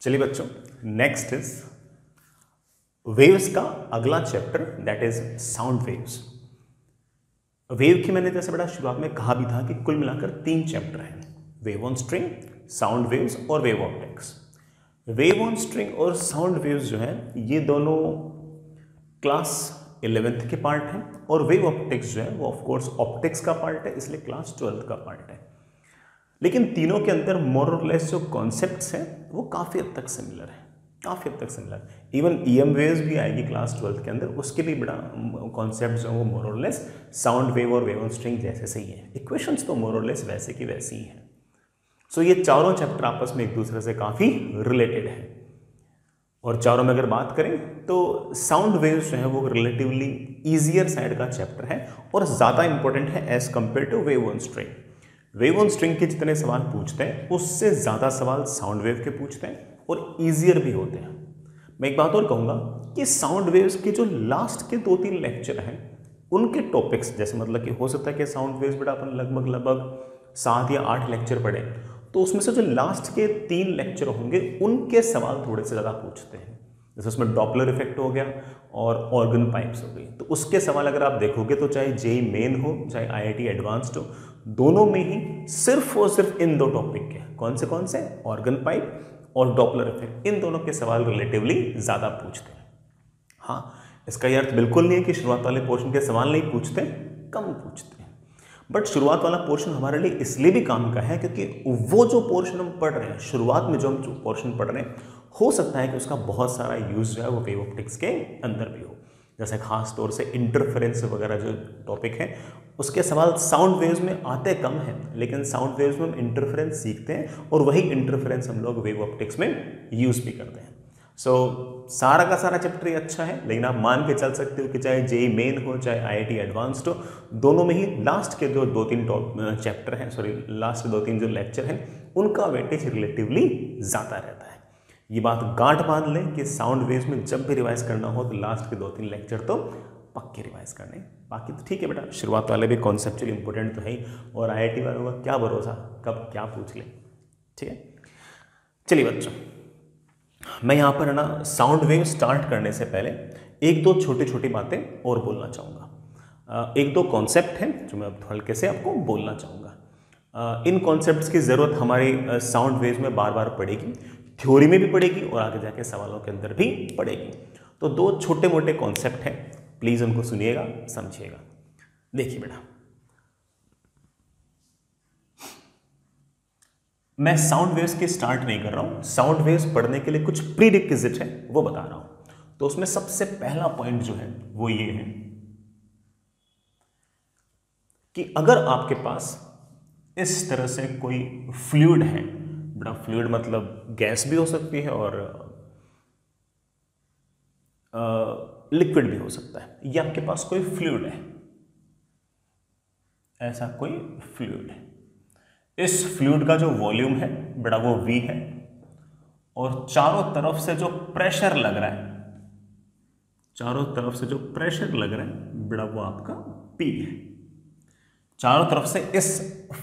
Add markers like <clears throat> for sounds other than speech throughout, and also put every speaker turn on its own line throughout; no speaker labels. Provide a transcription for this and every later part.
चलिए बच्चों next is waves का अगला chapter that is sound waves wave की मैंने जैसे बड़ा शुरुआत में कहा भी था कि कुल मिलाकर तीन चैप्टर हैं wave on string sound waves और wave optics wave on string और साउंड वेव्स जो है ये दोनों क्लास इलेवेंथ के पार्ट हैं और वेव ऑप्टिक्स जो है वो ऑफकोर्स ऑप्टिक्स का पार्ट है इसलिए क्लास ट्वेल्थ का पार्ट है लेकिन तीनों के अंदर मोरलेस जो कॉन्सेप्ट हैं वो काफ़ी हद तक सिमिलर है काफ़ी हद तक similar even E M wave भी आएगी क्लास ट्वेल्थ के अंदर उसके भी बड़ा कॉन्सेप्ट जो है वो मोरलेस साउंड वेव और वेव ऑन स्ट्रिंग जैसे सही है इक्वेशंस तो मोरलेस वैसे की वैसे ही हैं सो so, ये चारों चैप्टर आपस में एक दूसरे से काफ़ी रिलेटेड हैं और चारों में अगर बात करें तो साउंड वेव्स जो है वो रिलेटिवली ईजियर साइड का चैप्टर है और ज़्यादा इंपॉर्टेंट है as compare to wave on string wave on string के जितने सवाल पूछते हैं उससे ज़्यादा सवाल साउंड वेव के पूछते हैं और ईजियर भी होते हैं मैं एक बात और कहूँगा कि साउंड वेव्स के जो लास्ट के दो तीन लेक्चर हैं उनके टॉपिक्स जैसे मतलब कि हो सकता है कि साउंड वेव्स बेटा अपन लगभग लगभग सात या आठ लेक्चर पढ़े तो उसमें से जो लास्ट के तीन लेक्चर होंगे उनके सवाल थोड़े से ज़्यादा पूछते हैं जैसे उसमें डॉपलर इफेक्ट हो गया और ऑर्गन पाइप्स हो गई तो उसके सवाल अगर आप देखोगे तो चाहे जेई मेन हो चाहे टी एडवांस्ड हो दोनों में ही सिर्फ और सिर्फ इन दो टॉपिक के कौन से कौन से ऑर्गन पाइप और डॉपलर इफेक्ट इन दोनों के सवाल रिलेटिवली ज़्यादा पूछते हैं हाँ इसका यह अर्थ बिल्कुल नहीं है कि शुरुआत वाले पोर्शन के सवाल नहीं पूछते कम पूछते हैं बट शुरुआत वाला पोर्शन हमारे लिए इसलिए भी काम का है क्योंकि वो जो पोर्शन हम पढ़ रहे हैं शुरुआत में जो हम पोर्शन पढ़ रहे हैं हो सकता है कि उसका बहुत सारा यूज जो है वो वेव ऑप्टिक्स के अंदर भी हो जैसे खास तौर से इंटरफेरेंस वगैरह जो टॉपिक है उसके सवाल साउंड वेव्स में आते कम हैं लेकिन साउंड वेव्स में हम इंटरफेरेंस सीखते हैं और वही इंटरफेरेंस हम लोग वेव ऑप्टिक्स में यूज़ भी करते हैं सो so, सारा का सारा चैप्टर अच्छा है लेकिन आप मान के चल सकते हो कि चाहे जेई मेन e हो चाहे आईआईटी एडवांस्ड हो दोनों में ही लास्ट के जो दो तीन चैप्टर हैं सॉरी लास्ट दो तीन जो लेक्चर हैं उनका वेटेज रिलेटिवली ज़्यादा रहता है ये बात गांठ बांध लें कि साउंड वेव्स में जब भी रिवाइज करना हो तो लास्ट के दो तीन लेक्चर तो पक्के रिवाइज करने बाकी तो ठीक है बेटा शुरुआत वाले भी कॉन्सेप्चुअली इंपॉर्टेंट तो है ही और आई वालों का क्या भरोसा कब क्या पूछ ले ठीक है चलिए बच्चों मैं यहाँ पर ना साउंड वेव स्टार्ट करने से पहले एक दो छोटी छोटी बातें और बोलना चाहूँगा एक दो कॉन्सेप्ट हैं जो मैं अब हल्के से आपको बोलना चाहूँगा इन कॉन्सेप्ट्स की ज़रूरत हमारे साउंड वेव्स में बार बार पड़ेगी थ्योरी में भी पड़ेगी और आगे जाके सवालों के अंदर भी पड़ेगी तो दो छोटे मोटे कॉन्सेप्ट हैं प्लीज़ उनको सुनिएगा समझिएगा देखिए बेटा मैं साउंड वेव्स के स्टार्ट नहीं कर रहा हूं साउंड वेव्स पढ़ने के लिए कुछ प्री रिक्विजिट है वो बता रहा हूं तो उसमें सबसे पहला पॉइंट जो है वो ये है कि अगर आपके पास इस तरह से कोई फ्लूड है बड़ा फ्लूड मतलब गैस भी हो सकती है और लिक्विड भी हो सकता है या आपके पास कोई फ्लूड है ऐसा कोई फ्लूड है इस फ्लूड का जो वॉल्यूम है बड़ा वो वी है और चारों तरफ से जो प्रेशर लग रहा है चारों तरफ से जो प्रेशर लग रहा है बड़ा वो आपका पी है चारों तरफ से इस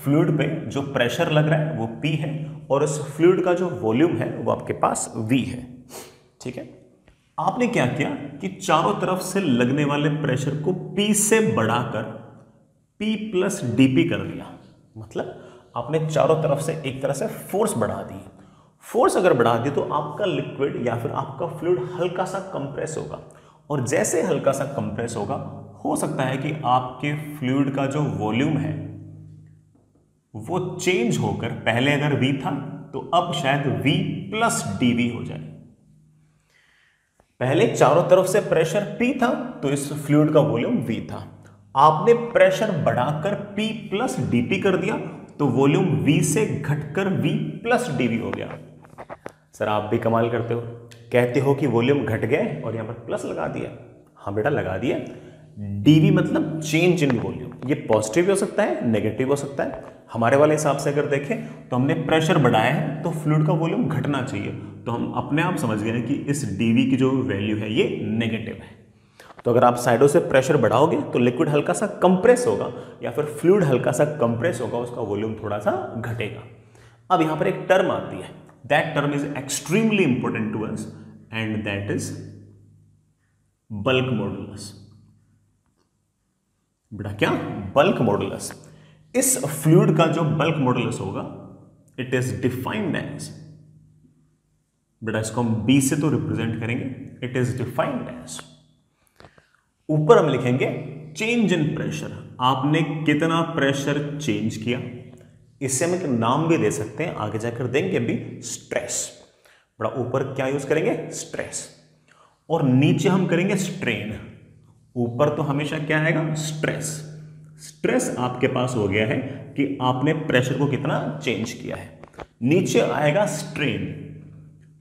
फ्लूड पे जो प्रेशर लग रहा है वो पी है और उस फ्लूड का जो वॉल्यूम है वो आपके पास वी है ठीक है आपने क्या किया कि चारों तरफ से लगने वाले प्रेशर को पी से बढ़ाकर पी प्लस डी कर दिया मतलब आपने चारों तरफ से एक तरह से फोर्स बढ़ा दी फोर्स अगर बढ़ा दी तो आपका लिक्विड या फिर आपका फ्लूड हल्का सा कंप्रेस होगा और जैसे हल्का सा कंप्रेस होगा हो सकता है कि आपके फ्लूड का जो वॉल्यूम है वो चेंज होकर पहले अगर v था तो अब शायद v प्लस dv हो जाए पहले चारों तरफ से प्रेशर P था तो इस फ्लूड का वॉल्यूम V था आपने प्रेशर बढ़ाकर P प्लस डी कर दिया तो वॉल्यूम V से घटकर V प्लस dv हो गया सर आप भी कमाल करते हो कहते हो कि वॉल्यूम घट गए और यहां पर प्लस लगा दिया हाँ बेटा लगा दिया डीवी मतलब चेंज इन वॉल्यूम ये पॉजिटिव हो सकता है नेगेटिव हो सकता है हमारे वाले हिसाब से अगर देखें तो हमने प्रेशर बढ़ाया है तो फ्लूड का वॉल्यूम घटना चाहिए तो हम अपने आप समझ गए कि इस डी की जो वैल्यू है ये नेगेटिव है तो अगर आप साइडों से प्रेशर बढ़ाओगे तो लिक्विड हल्का सा कंप्रेस होगा या फिर फ्लूड हल्का सा कंप्रेस होगा उसका वॉल्यूम थोड़ा सा घटेगा अब यहां पर एक टर्म आती है that term is extremely important to us and that is bulk modulus बेटा क्या बल्क मॉडुलस इस फ्लूड का जो बल्क मॉडल होगा इट इज डिफाइंड एज बेटा इसको हम बी से तो रिप्रेजेंट करेंगे इट इज डिफाइंड एज ऊपर हम लिखेंगे चेंज इन प्रेशर आपने कितना प्रेशर चेंज किया इससे हम एक नाम भी दे सकते हैं आगे जाकर देंगे भी स्ट्रेस बड़ा ऊपर क्या यूज करेंगे स्ट्रेस और नीचे हम करेंगे स्ट्रेन ऊपर तो हमेशा क्या आएगा स्ट्रेस स्ट्रेस आपके पास हो गया है कि आपने प्रेशर को कितना चेंज किया है नीचे आएगा स्ट्रेन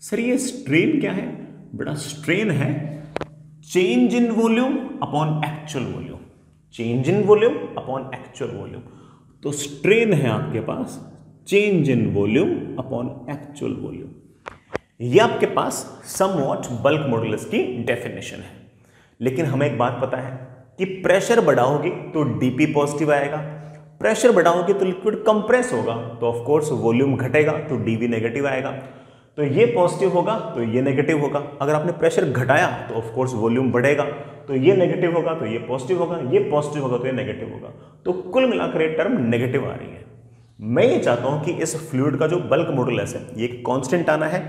सर ये स्ट्रेन क्या है बड़ा स्ट्रेन है change in volume upon actual volume change in volume upon actual volume तो स्ट्रेन है आपके पास change in volume upon actual volume ये आपके पास सम वॉट बल्क मॉडल की डेफिनेशन है लेकिन हमें एक बात पता है कि प्रेशर बढ़ाओगे तो डीपी पॉजिटिव आएगा प्रेशर बढ़ाओगे तो लिक्विड कंप्रेस होगा तो ऑफकोर्स वॉल्यूम घटेगा तो डीवी नेगेटिव आएगा तो ये पॉजिटिव होगा तो ये नेगेटिव होगा अगर आपने प्रेशर घटाया तो ऑफकोर्स वॉल्यूम बढ़ेगा तो ये नेगेटिव होगा तो ये पॉजिटिव होगा ये पॉजिटिव होगा तो ये नेगेटिव होगा तो कुल मिलाकर ये टर्म नेगेटिव आ रही है मैं ये चाहता हूं कि इस फ्लूड का जो बल्क मॉडुलस है ये कॉन्स्टेंट आना है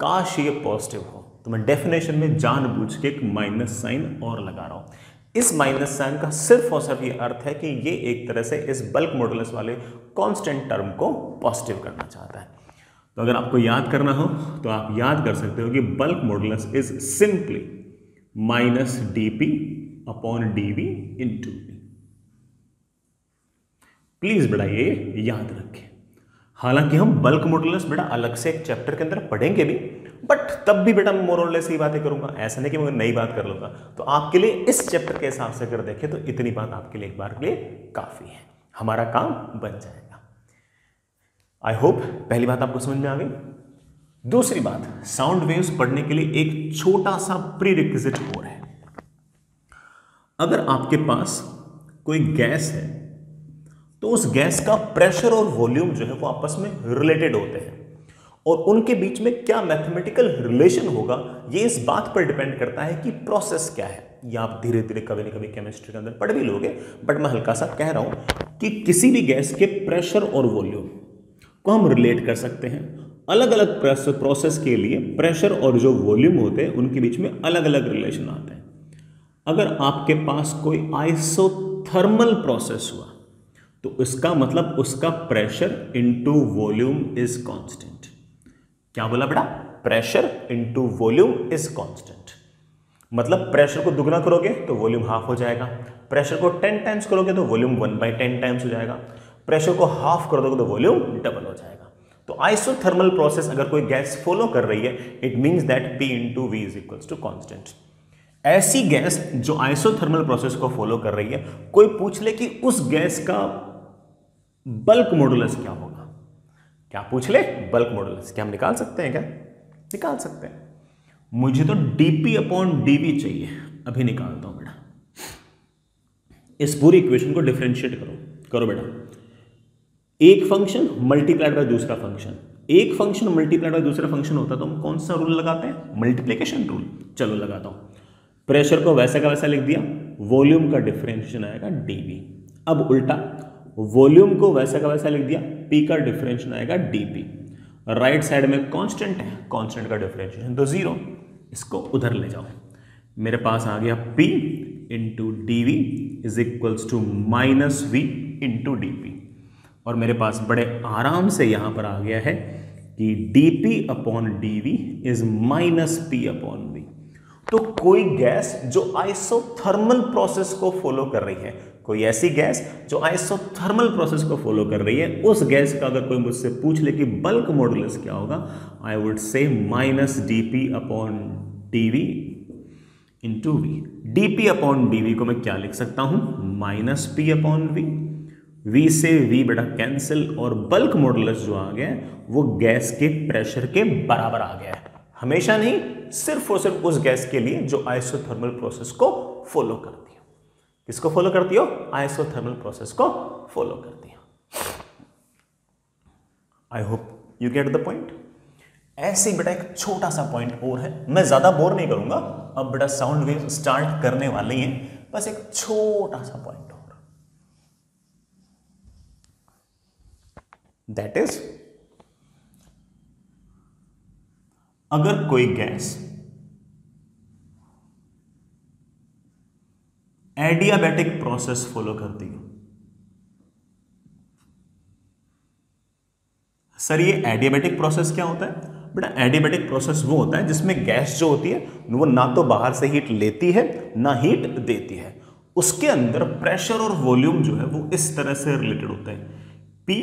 काश ये पॉजिटिव हो तो मैं डेफिनेशन में जानबूझ के एक माइनस साइन और लगा रहा हूं इस माइनस साइन का सिर्फ और सिर्फ ये अर्थ है कि ये एक तरह से इस बल्क मॉडल्स वाले कांस्टेंट टर्म को पॉजिटिव करना चाहता है तो अगर आपको याद करना हो तो आप याद कर सकते हो कि bulk models is simply minus D P upon D V into P please बेटा ये याद रखें हालांकि हम बल्क मॉडल्स बेटा अलग से एक चैप्टर के अंदर पढ़ेंगे भी बट तब भी बेटा मोरलेस ही बातें करूंगा ऐसा नहीं कि मैं नई बात कर लूंगा तो आपके लिए इस चैप्टर के हिसाब से अगर देखें तो इतनी बात आपके लिए एक बार के लिए काफ़ी है हमारा काम बन जाएगा आई होप पहली बात आपको समझ में आ गई दूसरी बात साउंड वेव्स पढ़ने के लिए एक छोटा सा प्री रिक्विजिट और है अगर आपके पास कोई गैस है तो उस गैस का प्रेशर और वॉल्यूम जो है वो आपस में रिलेटेड होते हैं और उनके बीच में क्या मैथमेटिकल रिलेशन होगा ये इस बात पर डिपेंड करता है कि प्रोसेस क्या है या आप धीरे धीरे कभी ना कभी केमिस्ट्री के अंदर पढ़ भी लोगे बट मैं हल्का सा कह रहा हूँ कि किसी भी गैस के प्रेशर और वॉल्यूम को हम रिलेट कर सकते हैं अलग अलग प्रोसेस के लिए प्रेशर और जो वॉल्यूम होते हैं उनके बीच में अलग अलग रिलेशन आते हैं अगर आपके पास कोई आइसोथर्मल प्रोसेस हुआ तो इसका मतलब उसका pressure into volume is constant क्या बोला बेटा pressure into volume is constant मतलब प्रेशर को दुगना करोगे तो वॉल्यूम हाफ हो जाएगा प्रेशर को टेन टाइम्स करोगे तो volume one by ten times हो जाएगा प्रेशर को हाफ कर दोगे तो वॉल्यूम डबल हो जाएगा तो आइसोथर्मल प्रोसेस अगर कोई गैस फॉलो कर रही है it means that P into V is equals to constant ऐसी गैस जो आइसोथर्मल प्रोसेस को फॉलो कर रही है कोई पूछ ले कि उस गैस का बल्क मॉडुलस क्या होगा क्या पूछ ले बल्क मॉडुलस क्या हम निकाल सकते हैं क्या निकाल सकते हैं मुझे तो डीपी अपॉन डीवी चाहिए अभी निकालता हूं बेटा इस पूरी इक्वेशन को डिफ्रेंशिएट करो करो बेटा एक फंक्शन मल्टीप्लाइड बाय दूसरा फंक्शन एक फंक्शन मल्टीप्लाइड बाय दूसरा फंक्शन होता है तो हम कौन सा रूल लगाते हैं मल्टीप्लीकेशन रूल चलो लगाता हूं प्रेशर को वैसे का वैसा लिख दिया वॉल्यूम का डिफरेंशिएशन आएगा डीवी अब उल्टा वॉल्यूम को वैसा का वैसा लिख दिया पी का डिफरेंशन आएगा डीपी राइट साइड में कांस्टेंट है कांस्टेंट का डिफरेंशिएशन तो जीरो इसको उधर ले जाओ मेरे पास आ गया P into D V is equals to minus V into D P और मेरे पास बड़े आराम से यहां पर आ गया है कि D P upon D V is minus P upon V तो कोई गैस जो आइसोथर्मल प्रोसेस को फॉलो कर रही है कोई ऐसी गैस जो आइसोथर्मल प्रोसेस को फॉलो कर रही है उस गैस का अगर कोई मुझसे पूछ ले कि बल्क मॉडुलस क्या होगा I would say minus D P upon D V into V D P upon D V को मैं क्या लिख सकता हूँ minus P upon V V से वी बेटा कैंसिल और बल्क मॉडुलस जो आ गया वो गैस के प्रेशर के बराबर आ गया है हमेशा नहीं सिर्फ और सिर्फ उस गैस के लिए जो आइसोथर्मल प्रोसेस को फॉलो करती हो किसको फॉलो करती हो आइसोथर्मल प्रोसेस को फॉलो करती हो I hope you get the point ऐसे बेटा एक छोटा सा पॉइंट और है मैं ज़्यादा बोर नहीं करूंगा अब बेटा साउंड वेव स्टार्ट करने वाले हैं बस एक छोटा सा पॉइंट और दैट इज अगर कोई गैस एडियाबैटिक प्रोसेस फॉलो करती है सर ये एडियाबैटिक प्रोसेस क्या होता है बेटा एडियाबैटिक प्रोसेस वो होता है जिसमें गैस जो होती है वो ना तो बाहर से हीट लेती है ना हीट देती है उसके अंदर प्रेशर और वॉल्यूम जो है वो इस तरह से रिलेटेड होता है P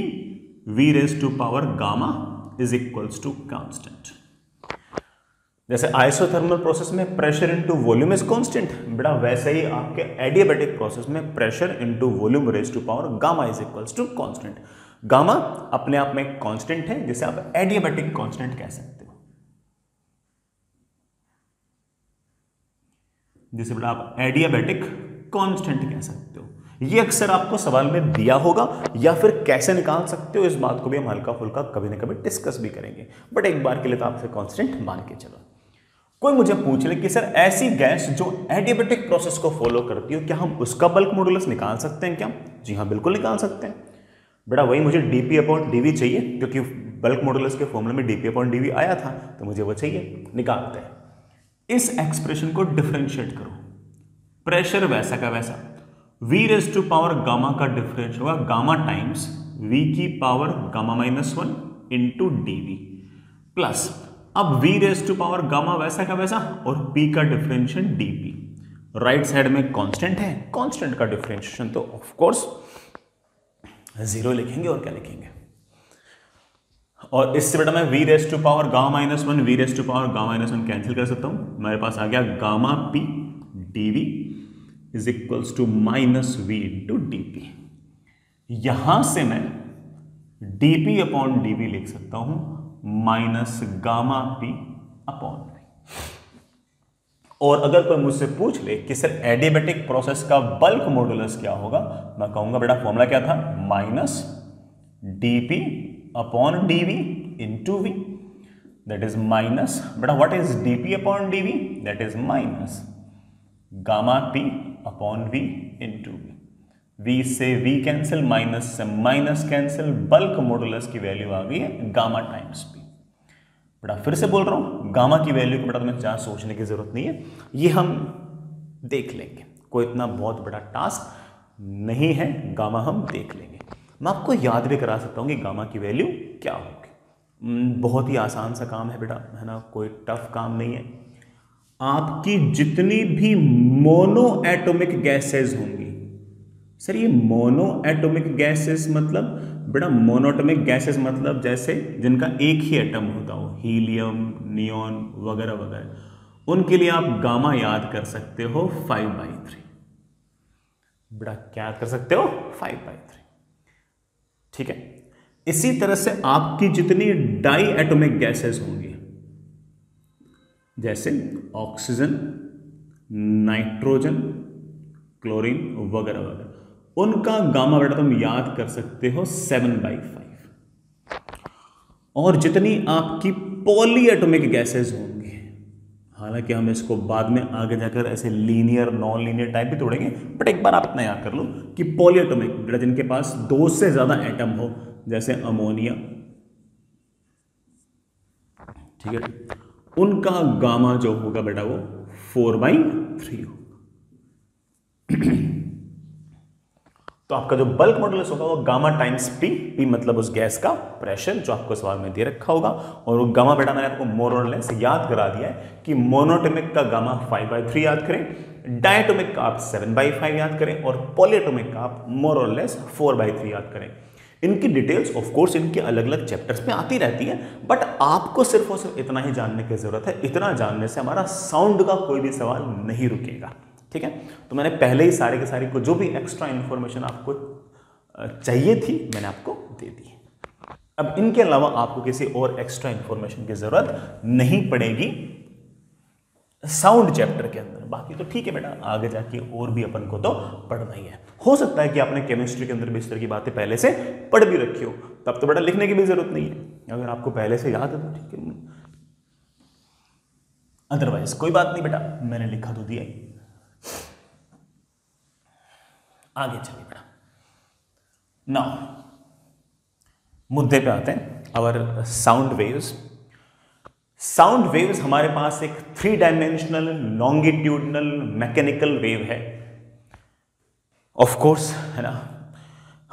V raise to power gamma is equals to constant जैसे आइसोथर्मल प्रोसेस में pressure into volume is constant बेटा वैसे ही आपके एडियाबेटिक प्रोसेस में pressure into volume raise to power gamma is equals to constant gamma अपने आप में कांस्टेंट है जिसे आप एडियाबेटिक कांस्टेंट कह सकते हो जिसे बेटा आप एडियाबेटिक कांस्टेंट कह सकते हो ये अक्सर आपको सवाल में दिया होगा या फिर कैसे निकाल सकते हो इस बात को भी हम हल्का फुल्का कभी ना कभी डिस्कस भी करेंगे बट एक बार के लिए तो आपसे कांस्टेंट मान के चलो कोई मुझे पूछ ले कि सर ऐसी गैस जो एडियाबेटिक प्रोसेस को फॉलो करती हो क्या हम उसका बल्क मॉडुलस निकाल सकते हैं क्या जी हाँ बिल्कुल निकाल सकते हैं बेटा वही मुझे D P upon D V चाहिए क्योंकि बल्क मॉडुलस के फॉर्मूले में D P upon D V आया था तो मुझे वो चाहिए निकालते हैं इस एक्सप्रेशन को डिफ्रेंशिएट करो प्रेशर वैसा का वैसा V raise to power gamma का डिफरेंस होगा गामा टाइम्स वी की power gamma minus one into D V plus अब v raise to power gamma वैसा का वैसा और p का differential dp right right side में कांस्टेंट है कांस्टेंट का डिफरेंशिएशन तो ऑफ कोर्स जीरो लिखेंगे और क्या लिखेंगे और इससे बेटा मैं v raise to power gamma minus one V raise to power gamma minus one cancel कर सकता हूं मेरे पास आ गया gamma p dv is equals to minus V into D यहां से मैं dp अपॉन dv लिख सकता हूं माइनस गामा पी अपॉन और अगर कोई मुझसे पूछ ले कि सर एडिबेटिक प्रोसेस का बल्क मॉडुलस क्या होगा मैं कहूंगा बेटा फॉर्मूला क्या था minus D P upon D V into V that is minus बेटा what is D P upon D V that is minus gamma P upon V into V V से V cancel minus से minus cancel bulk modulus की value आ गई है gamma times बेटा फिर से बोल रहा हूं गामा की वैल्यू को बेटा तुम्हें ज़्यादा सोचने की ज़रूरत नहीं है ये हम देख लेंगे कोई इतना बहुत बड़ा टास्क नहीं है गामा हम देख लेंगे मैं आपको याद भी करा सकता हूँ कि गामा की वैल्यू क्या होगी बहुत ही आसान सा काम है बेटा है ना कोई टफ काम नहीं है आपकी जितनी भी मोनो एटोमिक गैसेज होंगी सर ये मोनो एटोमिक गैसेस मतलब बेटा मोनोटोमिक गैसेस मतलब जैसे जिनका एक ही एटम होता हो हीलियम नियॉन वगैरह वगैरह उनके लिए आप गामा याद कर सकते हो फाइव बाई थ्री बेटा क्या याद कर सकते हो फाइव बाई थ्री ठीक है इसी तरह से आपकी जितनी डाई एटोमिक गैसेस होंगी जैसे ऑक्सीजन नाइट्रोजन क्लोरीन वगैरह वगैरह उनका गामा बेटा तुम याद कर सकते हो सेवन बाई फाइव और जितनी आपकी पॉली एटोमिक गैसेज होंगी हालांकि हम इसको बाद में आगे जाकर ऐसे लीनियर नॉन लीनियर टाइप भी तोड़ेंगे बट एक बार आप इतना याद कर लो कि पॉली एटोमिक बेटा जिनके पास दो से ज़्यादा एटम हो जैसे अमोनिया ठीक है उनका गामा जो होगा बेटा वो फोर बाई थ्री होगा <clears throat> तो आपका जो बल्क मॉडुलस होगा वो गामा टाइम्स पी पी मतलब उस गैस का प्रेशर जो आपको सवाल में दे रखा होगा और वो गामा बेटा मैंने आपको मोरलेस याद करा दिया है कि मोनोटोमिक का गामा फाइव बाई थ्री याद करें डायटोमिक का आप सेवन बाई फाइव याद करें और पोलियोटोमिक का आप मोरोलेस फोर बाई थ्री याद करें इनकी डिटेल्स ऑफ कोर्स इनके अलग अलग चैप्टर्स में आती रहती है बट आपको सिर्फ और सिर्फ इतना ही जानने की ज़रूरत है इतना जानने से हमारा साउंड का कोई भी सवाल नहीं रुकेगा ठीक है तो मैंने पहले ही सारे के सारे को जो भी एक्स्ट्रा इन्फॉर्मेशन आपको चाहिए थी मैंने आपको दे दी अब इनके अलावा आपको किसी और एक्स्ट्रा इन्फॉर्मेशन की ज़रूरत नहीं पड़ेगी साउंड चैप्टर के अंदर बाकी तो ठीक है बेटा आगे जाके और भी अपन को तो पढ़ना ही है हो सकता है कि आपने केमिस्ट्री के अंदर भी इस तरह की बातें पहले से पढ़ भी रखी हो तब तो बेटा लिखने की भी जरूरत नहीं है अगर आपको पहले से याद है तो ठीक है अदरवाइज कोई बात नहीं बेटा मैंने लिखा तो दिया आगे चले बेटा नाउ मुद्दे पे आते हैं और साउंड वेव्स साउंड वेव्स हमारे पास एक three dimensional longitudinal mechanical wave है ऑफ कोर्स है ना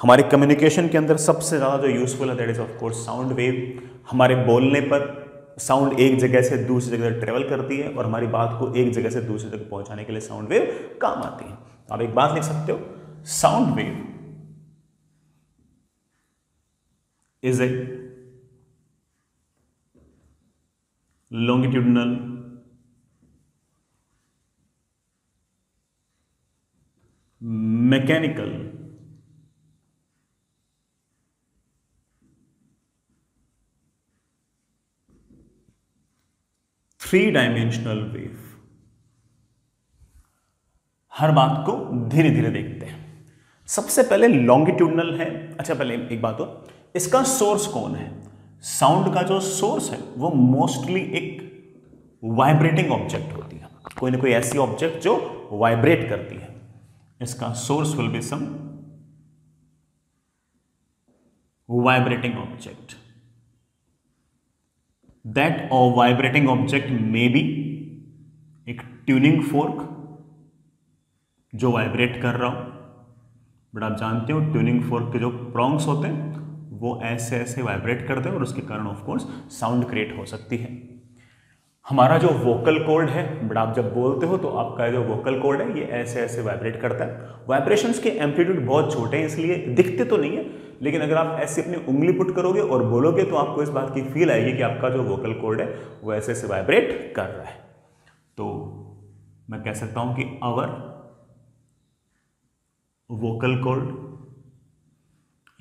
हमारे कम्युनिकेशन के अंदर सबसे ज़्यादा जो यूज़फुल है that is of course sound wave हमारे बोलने पर साउंड एक जगह से दूसरी जगह ट्रेवल करती है और हमारी बात को एक जगह से दूसरी जगह पहुंचाने के लिए साउंड वेव काम आती है आप एक बात लिख सकते हो sound wave is a longitudinal mechanical three dimensional wave हर बात को धीरे धीरे देखते हैं सबसे पहले लॉन्गिट्यूडनल है अच्छा पहले एक बात हो इसका सोर्स कौन है साउंड का जो सोर्स है वो मोस्टली एक वाइब्रेटिंग ऑब्जेक्ट होती है कोई ना कोई ऐसी ऑब्जेक्ट जो वाइब्रेट करती है इसका source will be some vibrating object that और वाइब्रेटिंग ऑब्जेक्ट मे बी एक ट्यूनिंग फोर्क जो वाइब्रेट कर रहा हूं बट आप जानते हो ट्यूनिंग फोर्क के जो प्रॉन्ग्स होते हैं वो ऐसे ऐसे वाइब्रेट करते हैं और उसके कारण ऑफकोर्स साउंड क्रिएट हो सकती है हमारा जो वोकल कोड है बट आप जब बोलते हो तो आपका जो वोकल कोड है ये ऐसे ऐसे वाइब्रेट करता है वाइब्रेशंस के एम्पलीट्यूड बहुत छोटे हैं इसलिए दिखते तो नहीं है लेकिन अगर आप ऐसे अपनी उंगली पुट करोगे और बोलोगे तो आपको इस बात की फील आएगी कि आपका जो वोकल कोड है वो ऐसे ऐसे वाइब्रेट कर रहा है तो मैं कह सकता हूँ कि आवर वोकल कोल्ड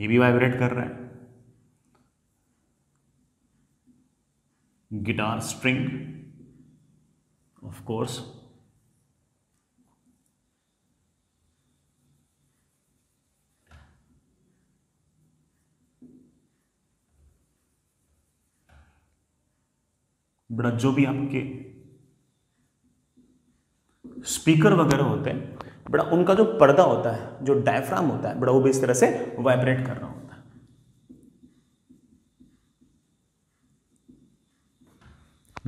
ये भी वाइब्रेट कर रहा है गिटार स्ट्रिंग ऑफ कोर्स बड़ा जो भी आपके स्पीकर वगैरह होते हैं बड़ा उनका जो पर्दा होता है जो डायफ्राम होता है बड़ा वो भी इस तरह से वाइब्रेट कर रहा होता है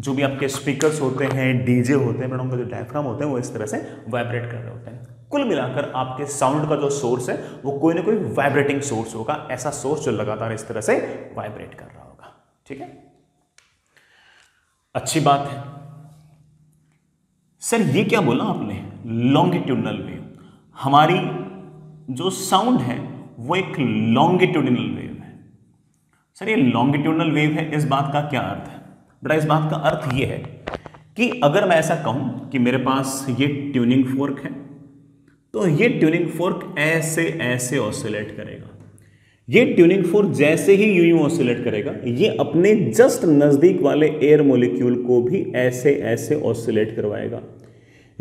जो भी आपके स्पीकर्स होते हैं डीजे होते हैं बड़ा उनका जो डायफ्राम होते हैं वो इस तरह से वाइब्रेट कर रहे होते हैं कुल मिलाकर आपके साउंड का जो सोर्स है वो कोई ना कोई वाइब्रेटिंग सोर्स होगा ऐसा सोर्स जो लगातार इस तरह से वाइब्रेट कर रहा होगा ठीक है अच्छी बात है सर ये क्या बोला आपने लॉन्गिट्यूडनल वेव हमारी जो साउंड है वो एक लॉन्गिट्यूडनल वेव है सर ये लॉन्गिट्यूडनल वेव है इस बात का क्या अर्थ है बेटा इस बात का अर्थ ये है कि अगर मैं ऐसा कहूँ कि मेरे पास ये ट्यूनिंग फोर्क है तो ये ट्यूनिंग फोर्क ऐसे ऐसे ऑसिलेट करेगा ये ट्यूनिंग फोर जैसे ही यू यू ऑसिलेट करेगा ये अपने जस्ट नज़दीक वाले एयर मोलिक्यूल को भी ऐसे ऐसे ऑसिलेट करवाएगा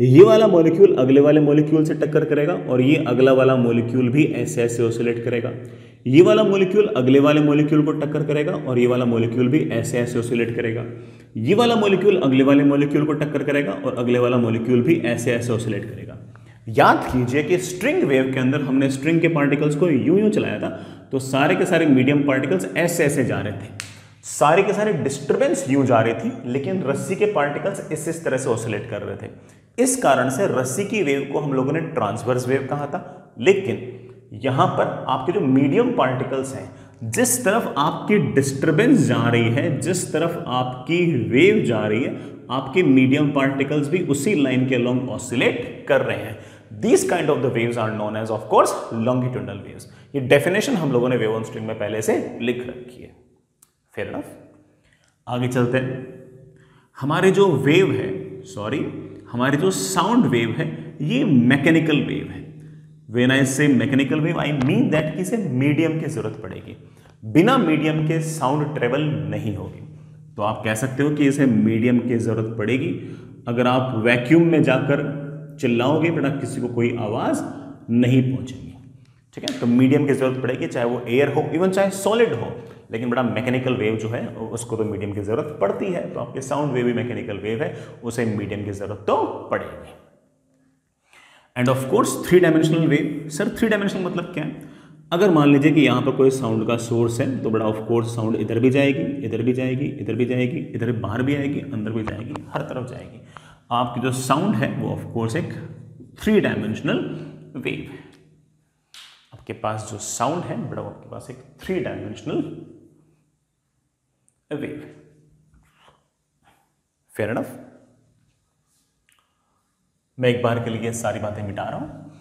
ये वाला मॉलिक्यूल अगले वाले मॉलिक्यूल से टक्कर करेगा और ये अगला वाला मॉलिक्यूल भी ऐसे ऐसे ऑसिलेट करेगा ये वाला मॉलिक्यूल अगले वाले मॉलिक्यूल को टक्कर करेगा और ये वाला मॉलिक्यूल भी ऐसे ऐसे ऑसिलेट करेगा ये वाला मॉलिक्यूल अगले वाले मॉलिक्यूल को टक्कर करेगा और अगले वाला मॉलिक्यूल भी ऐसे ऐसे ऑसिलेट करेगा याद कीजिए कि स्ट्रिंग वेव के अंदर हमने स्ट्रिंग के पार्टिकल्स को यूं यूं चलाया था तो सारे के सारे मीडियम पार्टिकल्स ऐसे ऐसे जा रहे थे सारे के सारे डिस्टर्बेंस यूं जा रही थी लेकिन रस्सी के पार्टिकल्स इस इस तरह से ऑसोलेट कर रहे थे इस कारण से रस्सी की वेव को हम लोगों ने ट्रांसवर्स वेव कहा था लेकिन यहां पर आपके जो मीडियम पार्टिकल्स हैं जिस तरफ आपकी डिस्टर्बेंस जा रही है जिस तरफ आपकी वेव जा रही है आपके मीडियम पार्टिकल्स भी उसी लाइन के अलोंग ऑसिलेट कर रहे हैं these kind of the waves are known as of course longitudinal waves ये डेफिनेशन हम लोगों ने वेव ऑन स्ट्रिंग में पहले से लिख रखी है फेयर इनफ आगे चलते हैं हमारे जो वेव है सॉरी हमारे जो साउंड वेव है ये मैकेनिकल वेव है when I say mechanical wave I mean that कि इसे मीडियम की जरूरत पड़ेगी बिना मीडियम के साउंड ट्रेवल नहीं होगी तो आप कह सकते हो कि इसे मीडियम की ज़रूरत पड़ेगी अगर आप वैक्यूम में जाकर चिल्लाओगे बेटा किसी को कोई आवाज़ नहीं पहुंचेगी ठीक है तो मीडियम की ज़रूरत पड़ेगी चाहे वो एयर हो इवन चाहे सॉलिड हो लेकिन बड़ा मैकेनिकल वेव जो है उसको तो मीडियम की ज़रूरत पड़ती है तो आपके साउंड वेव भी मैकेनिकल वेव है उसे मीडियम की ज़रूरत तो पड़ेगी and of course three dimensional wave sir three dimensional मतलब क्या है अगर मान लीजिए कि यहाँ पर कोई साउंड का सोर्स है तो बड़ा ऑफ कोर्स साउंड इधर भी जाएगी इधर भी जाएगी इधर भी जाएगी इधर बाहर भी आएगी अंदर भी जाएगी हर तरफ जाएगी आपकी जो साउंड है वो ऑफ कोर्स एक थ्री डायमेंशनल वेव है आपके पास जो साउंड है बड़ा आपके पास एक थ्री डायमेंशनल वेव है फेयर एनफ मैं एक बार के लिए सारी बातें मिटा रहा हूं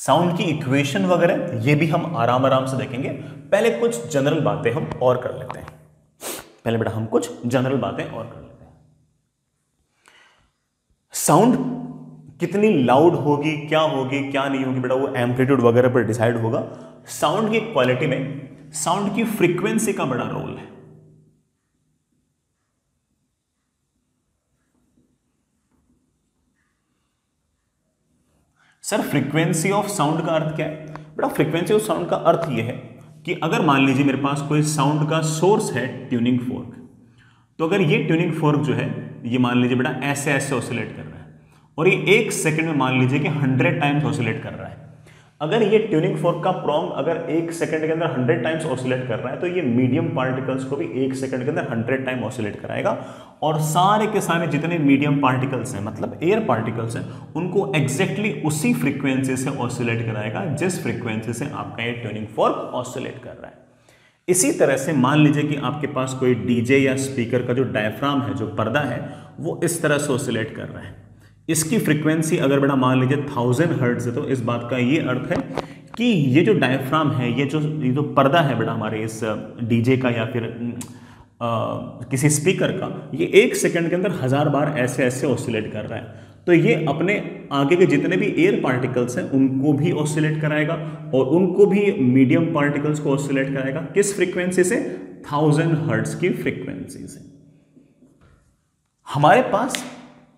साउंड की इक्वेशन वगैरह ये भी हम आराम आराम से देखेंगे पहले कुछ जनरल बातें हम और कर लेते हैं पहले बेटा हम कुछ जनरल बातें और कर लेते हैं साउंड कितनी लाउड होगी क्या होगी क्या नहीं होगी बेटा वो एम्पलीट्यूड वगैरह पर डिसाइड होगा साउंड की क्वालिटी में साउंड की फ्रीक्वेंसी का बड़ा रोल है सर फ्रीक्वेंसी ऑफ साउंड का अर्थ क्या है बेटा फ्रीक्वेंसी ऑफ साउंड का अर्थ ये है कि अगर मान लीजिए मेरे पास कोई साउंड का सोर्स है ट्यूनिंग फोर्क तो अगर ये ट्यूनिंग फोर्क जो है ये मान लीजिए बेटा ऐसे ऐसे ऑसिलेट कर रहा है और ये एक सेकंड में मान लीजिए कि हंड्रेड टाइम्स ऑसिलेट कर रहा है अगर ये ट्यूनिंग फोर्क का प्रॉन्ग अगर एक सेकंड के अंदर 100 टाइम्स ऑसिलेट कर रहा है तो ये मीडियम पार्टिकल्स को भी एक सेकंड के अंदर 100 टाइम ऑसिलेट कराएगा और सारे के सारे जितने मीडियम पार्टिकल्स हैं मतलब एयर पार्टिकल्स हैं उनको एग्जैक्टली exactly उसी फ्रीक्वेंसी से ऑसिलेट कराएगा जिस फ्रिक्वेंसी से आपका ये ट्यूनिंग फोर्क ऑसिलेट कर रहा है इसी तरह से मान लीजिए कि आपके पास कोई डीजे या स्पीकर का जो डायफ्राम है जो पर्दा है वो इस तरह से ऑसिलेट कर रहा है इसकी फ्रीक्वेंसी अगर बेटा मान लीजिए थाउजेंड हर्ट्स है तो इस बात का ये अर्थ है कि ये जो डायफ्राम है ये जो ये जो पर्दा है बड़ा हमारे इस डीजे का या फिर आ, किसी स्पीकर का ये एक सेकंड के अंदर हज़ार बार ऐसे ऐसे ऑसिलेट कर रहा है तो ये अपने आगे के जितने भी एयर पार्टिकल्स हैं उनको भी ऑसिलेट कराएगा और उनको भी मीडियम पार्टिकल्स को ऑसिलेट कराएगा किस फ्रिक्वेंसी से थाउजेंड हर्ट्स की फ्रीक्वेंसी से हमारे पास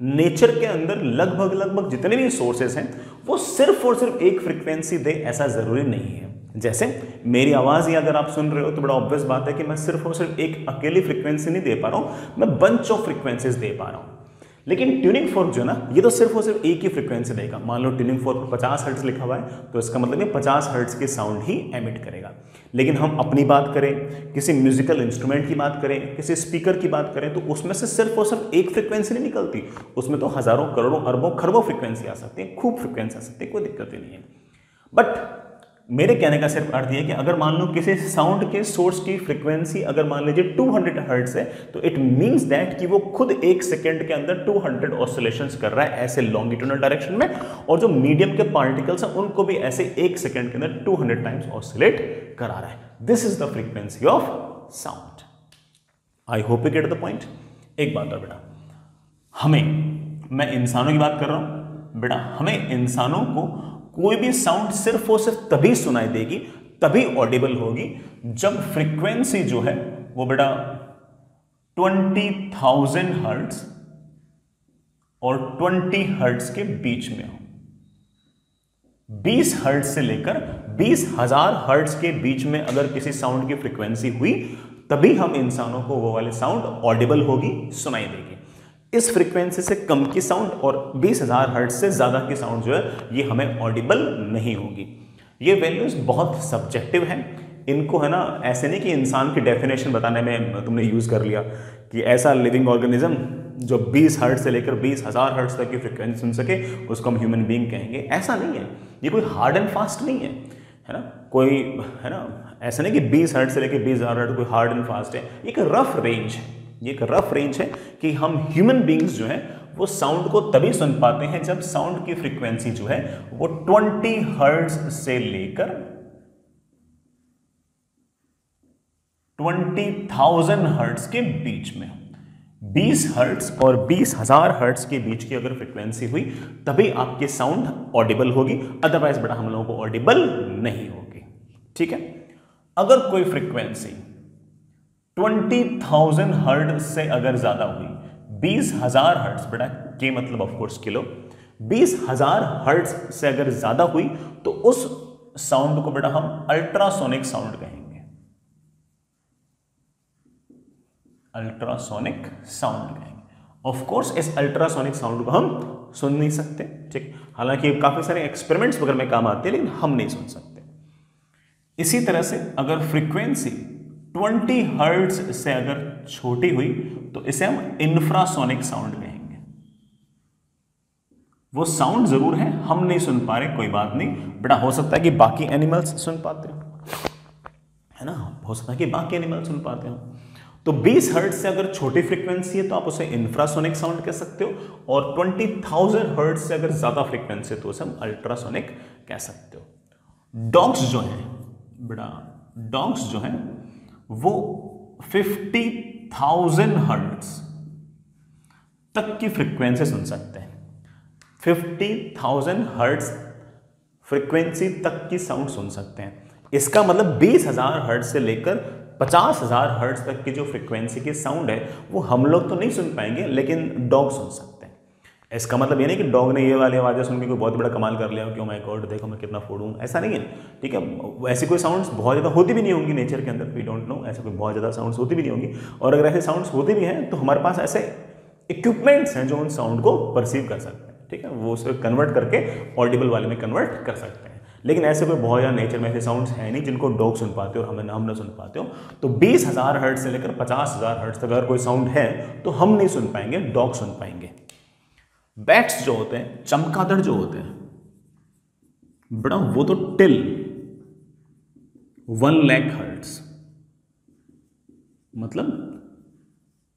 नेचर के अंदर लगभग लगभग जितने भी सोर्सेस हैं वो सिर्फ और सिर्फ एक फ्रिक्वेंसी दे ऐसा ज़रूरी नहीं है जैसे मेरी आवाज़ ही अगर आप सुन रहे हो तो बड़ा ऑब्वियस बात है कि मैं सिर्फ और सिर्फ एक अकेली फ्रिक्वेंसी नहीं दे पा रहा हूं मैं बंच ऑफ फ्रिक्वेंसीज दे पा रहा हूं लेकिन ट्यूनिंग फोर्क जो है ना ये तो सिर्फ और सिर्फ एक ही फ्रिक्वेंसी देगा मान लो ट्यूनिंग फोर्क पचास हर्ट्स लिखा हुआ है तो इसका मतलब ये 50 हर्ट्स की साउंड ही एमिट करेगा लेकिन हम अपनी बात करें किसी म्यूजिकल इंस्ट्रूमेंट की बात करें किसी स्पीकर की बात करें तो उसमें से सिर्फ और सिर्फ एक फ्रिक्वेंसी नहीं निकलती उसमें तो हज़ारों करोड़ों अरबों खरबों फ्रिक्वेंसी आ सकती है खूब फ्रिक्वेंसी आ सकती है कोई दिक्कत ही नहीं है बट मेरे कहने का सिर्फ अर्थ यह कि अगर मान लो किसी साउंड के सोर्स की फ्रीक्वेंसी अगर मान लीजिए 200 हंड्रेड हर्ट्स है तो इट मींस दैट कि वो खुद एक सेकंड के अंदर 200 हंड्रेड ऑसोलेशंस कर रहा है ऐसे लॉन्गिट्यूनल डायरेक्शन में और जो मीडियम के पार्टिकल्स हैं उनको भी ऐसे एक सेकंड के अंदर 200 टाइम्स ऑसोलेट करा रहा है this is the frequency of sound I hope you get the point एक बात और बेटा हमें मैं इंसानों की बात कर रहा हूं बेटा हमें इंसानों को कोई भी साउंड सिर्फ और सिर्फ तभी सुनाई देगी तभी ऑडिबल होगी जब फ्रीक्वेंसी जो है वो बेटा 20,000 हर्ट्स और 20 हर्ट्स के बीच में हो 20 हर्ट्स से लेकर 20,000 हर्ट्स के बीच में अगर किसी साउंड की फ्रीक्वेंसी हुई तभी हम इंसानों को वो वाले साउंड ऑडिबल होगी सुनाई देगी इस फ्रीक्वेंसी से कम की साउंड और 20,000 हर्ट से ज़्यादा की साउंड जो है ये हमें ऑडिबल नहीं होगी ये वैल्यूज़ बहुत सब्जेक्टिव हैं इनको है ना ऐसे नहीं कि इंसान की डेफिनेशन बताने में तुमने यूज़ कर लिया कि ऐसा लिविंग ऑर्गेनिज्म जो 20 हर्ट से लेकर 20,000 हर्ट्स तक की फ्रिक्वेंसी सुन सके उसको हम ह्यूमन बींग कहेंगे ऐसा नहीं है ये कोई हार्ड एंड फास्ट नहीं है है ना कोई है ना ऐसा नहीं कि 20 हर्ट से लेकर 20,000 हर्ट कोई हार्ड एंड फास्ट है एक रफ रेंज है ये एक रफ रेंज है कि हम ह्यूमन बींग्स जो है वो साउंड को तभी सुन पाते हैं जब साउंड की फ्रीक्वेंसी जो है वो 20 हर्ट्ज से लेकर 20,000 हर्ट्ज के बीच में 20 हर्ट्स और 20,000 हर्ट्स के बीच की अगर फ्रिक्वेंसी हुई तभी आपके साउंड ऑडिबल होगी अदरवाइज बड़ा हम लोगों को ऑडिबल नहीं होगी ठीक है अगर कोई फ्रीक्वेंसी ट्वेंटी थाउजेंड हर्ड से अगर ज्यादा हुई बीस हजार हर्ड्स बेटा के मतलब ऑफकोर्स किलो बीस हजार हर्ड से अगर ज्यादा हुई तो उस साउंड को बेटा हम अल्ट्रासोनिक साउंड कहेंगे अल्ट्रासोनिक साउंड कहेंगे ऑफ कोर्स इस अल्ट्रासोनिक साउंड को हम सुन नहीं सकते ठीक हालांकि काफी सारे एक्सपेरिमेंट्स वगैरह में काम आते हैं लेकिन हम नहीं सुन सकते इसी तरह से अगर फ्रीक्वेंसी ट्वेंटी हर्ट्स से अगर छोटी हुई तो इसे हम इंफ्रासोनिक साउंड कहेंगे वो साउंड जरूर है हम नहीं सुन पा रहे कोई बात नहीं बेटा हाँ, हो सकता है कि बाकी एनिमल्स सुन पाते हो है ना हो सकता है कि बाकी एनिमल्स सुन पाते हो तो 20 हर्ट से अगर छोटी फ्रीक्वेंसी है तो आप उसे इंफ्रासोनिक साउंड कह सकते हो और 20,000 हर्ट से अगर ज़्यादा फ्रीक्वेंसी है तो उसे हम अल्ट्रासोनिक कह सकते हो डॉग्स जो हैं बड़ा डॉग्स जो हैं वो 50,000 थाउजेंड तक की फ्रीक्वेंसी सुन सकते हैं 50,000 थाउजेंड फ्रीक्वेंसी तक की साउंड सुन सकते हैं इसका मतलब 20,000 हजार से लेकर 50,000 हजार तक की जो फ्रीक्वेंसी की साउंड है वो हम लोग तो नहीं सुन पाएंगे लेकिन डॉग सुन सकते इसका मतलब ये नहीं कि डॉग ने ये वाली आवाज़ें सुन के कोई बहुत बड़ा कमाल कर लिया क्यों माय गॉड देखो मैं कितना फोड़ूँ ऐसा नहीं है ठीक है ऐसी कोई साउंड्स बहुत ज़्यादा होती भी नहीं होंगी नेचर के अंदर वी डोंट नो ऐसे कोई बहुत ज़्यादा साउंड्स होती भी नहीं होंगी और अगर ऐसे साउंड्स होते भी हैं तो हमारे पास ऐसे इक्विपमेंट्स हैं जो उन साउंड को परसीव कर सकते हैं ठीक है वो उसे कन्वर्ट करके ऑडिबल वाले में कन्वर्ट कर सकते हैं लेकिन ऐसे कोई बहुत ज़्यादा नेचर में ऐसे साउंड्स हैं नहीं जिनको डॉग सुन पाते हो और हमें हम ना सुन पाते हो तो बीस हज़ार हर्ट से लेकर पचास हज़ार हर्ट तक अगर कोई साउंड है तो हम नहीं सुन पाएंगे डॉग सुन पाएंगे बैट्स जो होते हैं चमकादड़ जो होते हैं बड़ा वो तो टिल वन लैख हर्ट्स मतलब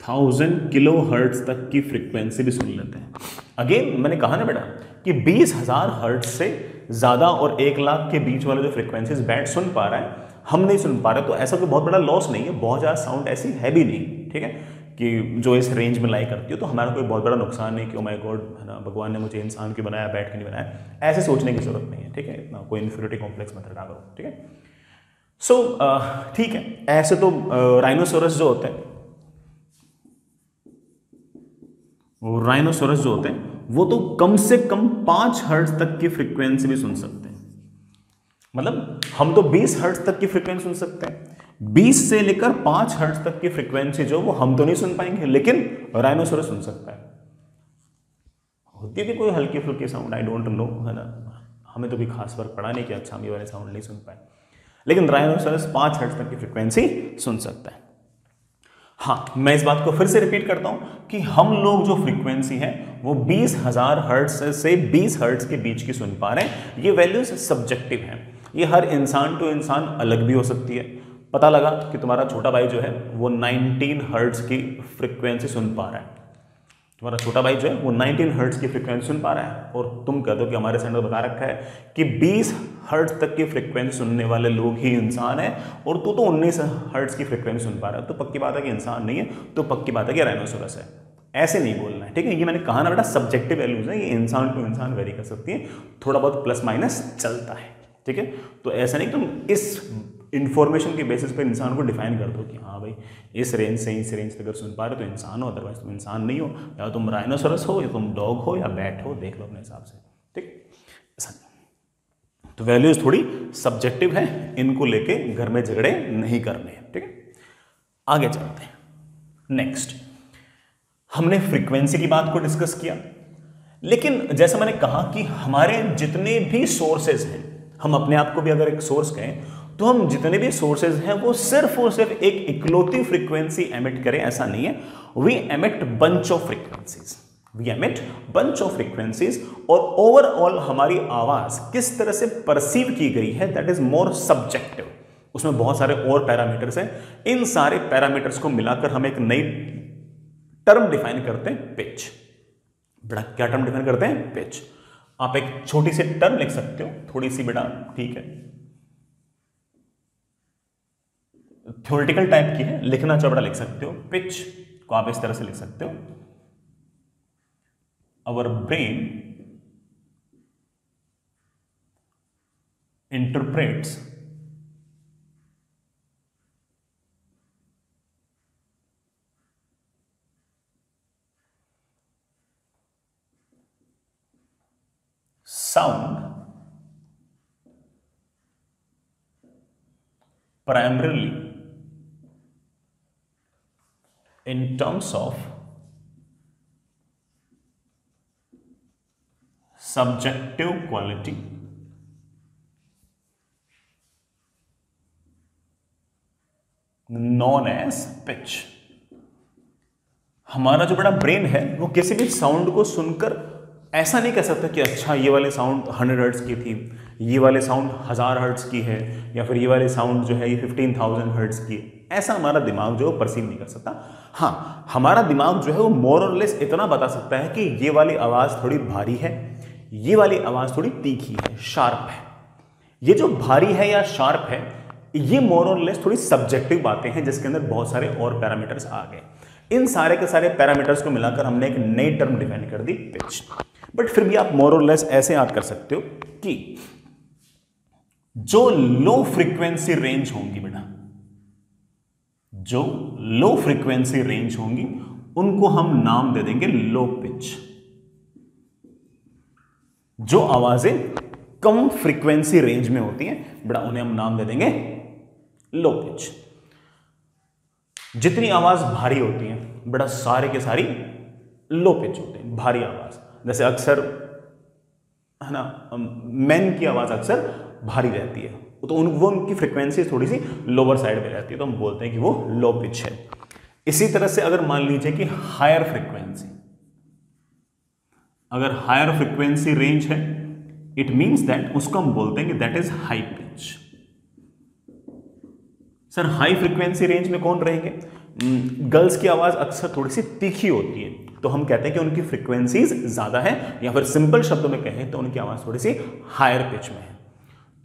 थाउजेंड किलो हर्ट्स तक की फ्रीक्वेंसी भी सुन लेते हैं अगेन मैंने कहा ना बेटा कि बीस हजार हर्ट्स से ज़्यादा और एक लाख के बीच वाले जो फ्रीक्वेंसीज बैट सुन पा रहा है हम नहीं सुन पा रहे तो ऐसा कोई बहुत बड़ा लॉस नहीं है बहुत ज़्यादा साउंड ऐसी है भी नहीं ठीक है कि जो इस रेंज में लाई करती हो तो हमारा कोई बहुत बड़ा नुकसान नहीं कि माय oh गॉड है ना भगवान ने मुझे इंसान क्यों बनाया बैठ क्यों नहीं बनाया ऐसे सोचने की ज़रूरत नहीं है ठीक है इतना कोई इन्फ्यूरिटी कॉम्प्लेक्स मेथड ना करो ठीक है सो ठीक है ऐसे तो राइनोसोरस जो होते हैं राइनोसोरस जो होते हैं वो तो कम से कम पांच हर्ट तक की फ्रिक्वेंसी भी सुन सकते हैं मतलब हम तो बीस हर्ट तक की फ्रिक्वेंसी सुन सकते हैं 20 से लेकर 5 हर्ट्ज तक की फ्रीक्वेंसी जो वो हम तो नहीं सुन पाएंगे लेकिन राइनोसोर सुन सकता है होती भी कोई हल्की फुल्की साउंड आई डोंट नो है ना हमें तो भी खास फर्क पड़ा नहीं कि अच्छा हम ये वाले साउंड नहीं सुन पाए लेकिन राइनोसोरस पांच हर्ट्ज तक की फ्रीक्वेंसी सुन सकता है हाँ मैं इस बात को फिर से रिपीट करता हूं कि हम लोग जो फ्रीक्वेंसी है वो बीस हज़ार हर्ट से बीस हर्ट के बीच की सुन पा रहे हैं ये वैल्यूज सब्जेक्टिव हैं ये हर इंसान टू इंसान अलग भी हो सकती है पता लगा कि तुम्हारा छोटा भाई जो है वो 19 हर्ट्स की फ्रिक्वेंसी सुन पा रहा है तुम्हारा छोटा भाई जो है वो 19 हर्ट्स की फ्रिक्वेंसी सुन पा रहा है और तुम कह दो कि हमारे सेंटर बता रखा है कि 20 हर्ट्स तक की फ्रिक्वेंसी सुनने वाले लोग ही इंसान है और तू तो 19 हर्ट्स की फ्रिक्वेंसी सुन पा रहा है तो पक्की बात है कि इंसान नहीं है तो पक्की बात है कि रैनोसोरस है ऐसे नहीं बोलना है ठीक है ये मैंने कहा ना बेटा सब्जेक्टिव वैल्यूज है ये इंसान टू इंसान वेरी कर सकती है थोड़ा बहुत प्लस माइनस चलता है ठीक है तो ऐसा नहीं तुम इस इन्फॉर्मेशन के बेसिस पर इंसान को डिफाइन कर दो कि हाँ भाई इस रेंज से इस रेंज तक अगर सुन पा रहे हो तो इंसान हो अदरवाइज तुम इंसान नहीं हो या तुम राइनोसोरस हो या तुम डॉग हो या बैट हो देख लो अपने हिसाब से ठीक ऐसा तो वैल्यूज थोड़ी सब्जेक्टिव है इनको लेके घर में झगड़े नहीं करने हैं ठीक है आगे चलते हैं नेक्स्ट हमने फ्रीक्वेंसी की बात को डिस्कस किया लेकिन जैसा मैंने कहा कि हमारे जितने भी सोर्सेज हैं हम अपने आप को भी अगर एक सोर्स कहें तो हम जितने भी सोर्सेज हैं वो सिर्फ और सिर्फ एक इकलौती फ्रीक्वेंसी एमिट करें ऐसा नहीं है we emit bunch of frequencies we emit bunch of frequencies और ओवरऑल हमारी आवाज किस तरह से परसीव की गई है दैट इज मोर सब्जेक्टिव उसमें बहुत सारे और पैरामीटर्स हैं इन सारे पैरामीटर्स को मिलाकर हम एक नई टर्म डिफाइन करते हैं पिच बड़ा क्या टर्म डिफाइन करते हैं पिच आप एक छोटी सी टर्म लिख सकते हो थोड़ी सी बेटा ठीक है थ्योरिटिकल टाइप की है लिखना चाहो बेटा लिख सकते हो पिच को आप इस तरह से लिख सकते हो our brain interprets sound primarily in terms of subjective quality known as pitch हमारा जो बड़ा ब्रेन है वो किसी भी साउंड को सुनकर ऐसा नहीं कह सकता कि अच्छा ये वाले साउंड हंड्रेड हर्ट्स की थी ये वाले साउंड हज़ार हर्ट्स की है या फिर ये वाले साउंड जो है ये फिफ्टीन थाउजेंड हर्ट्स की है ऐसा हमारा दिमाग जो है परसीव नहीं कर सकता हाँ हमारा दिमाग जो है वो मोर और लेस इतना बता सकता है कि ये वाली आवाज़ थोड़ी भारी है ये वाली आवाज़ थोड़ी तीखी है शार्प है ये जो भारी है या शार्प है ये मोर और लेस थोड़ी सब्जेक्टिव बातें हैं जिसके अंदर बहुत सारे और पैरामीटर्स आ गए इन सारे के सारे पैरामीटर्स को मिलाकर हमने एक नई टर्म डिफाइन कर दी पिच बट फिर भी आप मोरलेस लेस ऐसे याद कर सकते हो कि जो लो फ्रीक्वेंसी रेंज होंगी बेटा जो लो फ्रीक्वेंसी रेंज होंगी उनको हम नाम दे देंगे लो पिच जो आवाजें कम फ्रीक्वेंसी रेंज में होती हैं बड़ा उन्हें हम नाम दे देंगे लो पिच जितनी आवाज भारी होती है बड़ा सारे के सारी लो पिच होते हैं भारी आवाज जैसे अक्सर है ना मैन की आवाज़ अक्सर भारी रहती है तो उन वो उनकी फ्रिक्वेंसी थोड़ी सी लोअर साइड में रहती है तो हम बोलते हैं कि वो लो पिच है इसी तरह से अगर मान लीजिए कि हायर फ्रिक्वेंसी अगर हायर फ्रिक्वेंसी रेंज है इट मीन्स दैट उसको हम बोलते हैं कि that is high pitch sir high frequency range में कौन रहेंगे गर्ल्स की आवाज़ अक्सर थोड़ी सी तीखी होती है तो हम कहते हैं कि उनकी फ्रिक्वेंसीज ज़्यादा है या फिर सिंपल शब्दों में कहें तो उनकी आवाज़ थोड़ी सी हायर पिच में है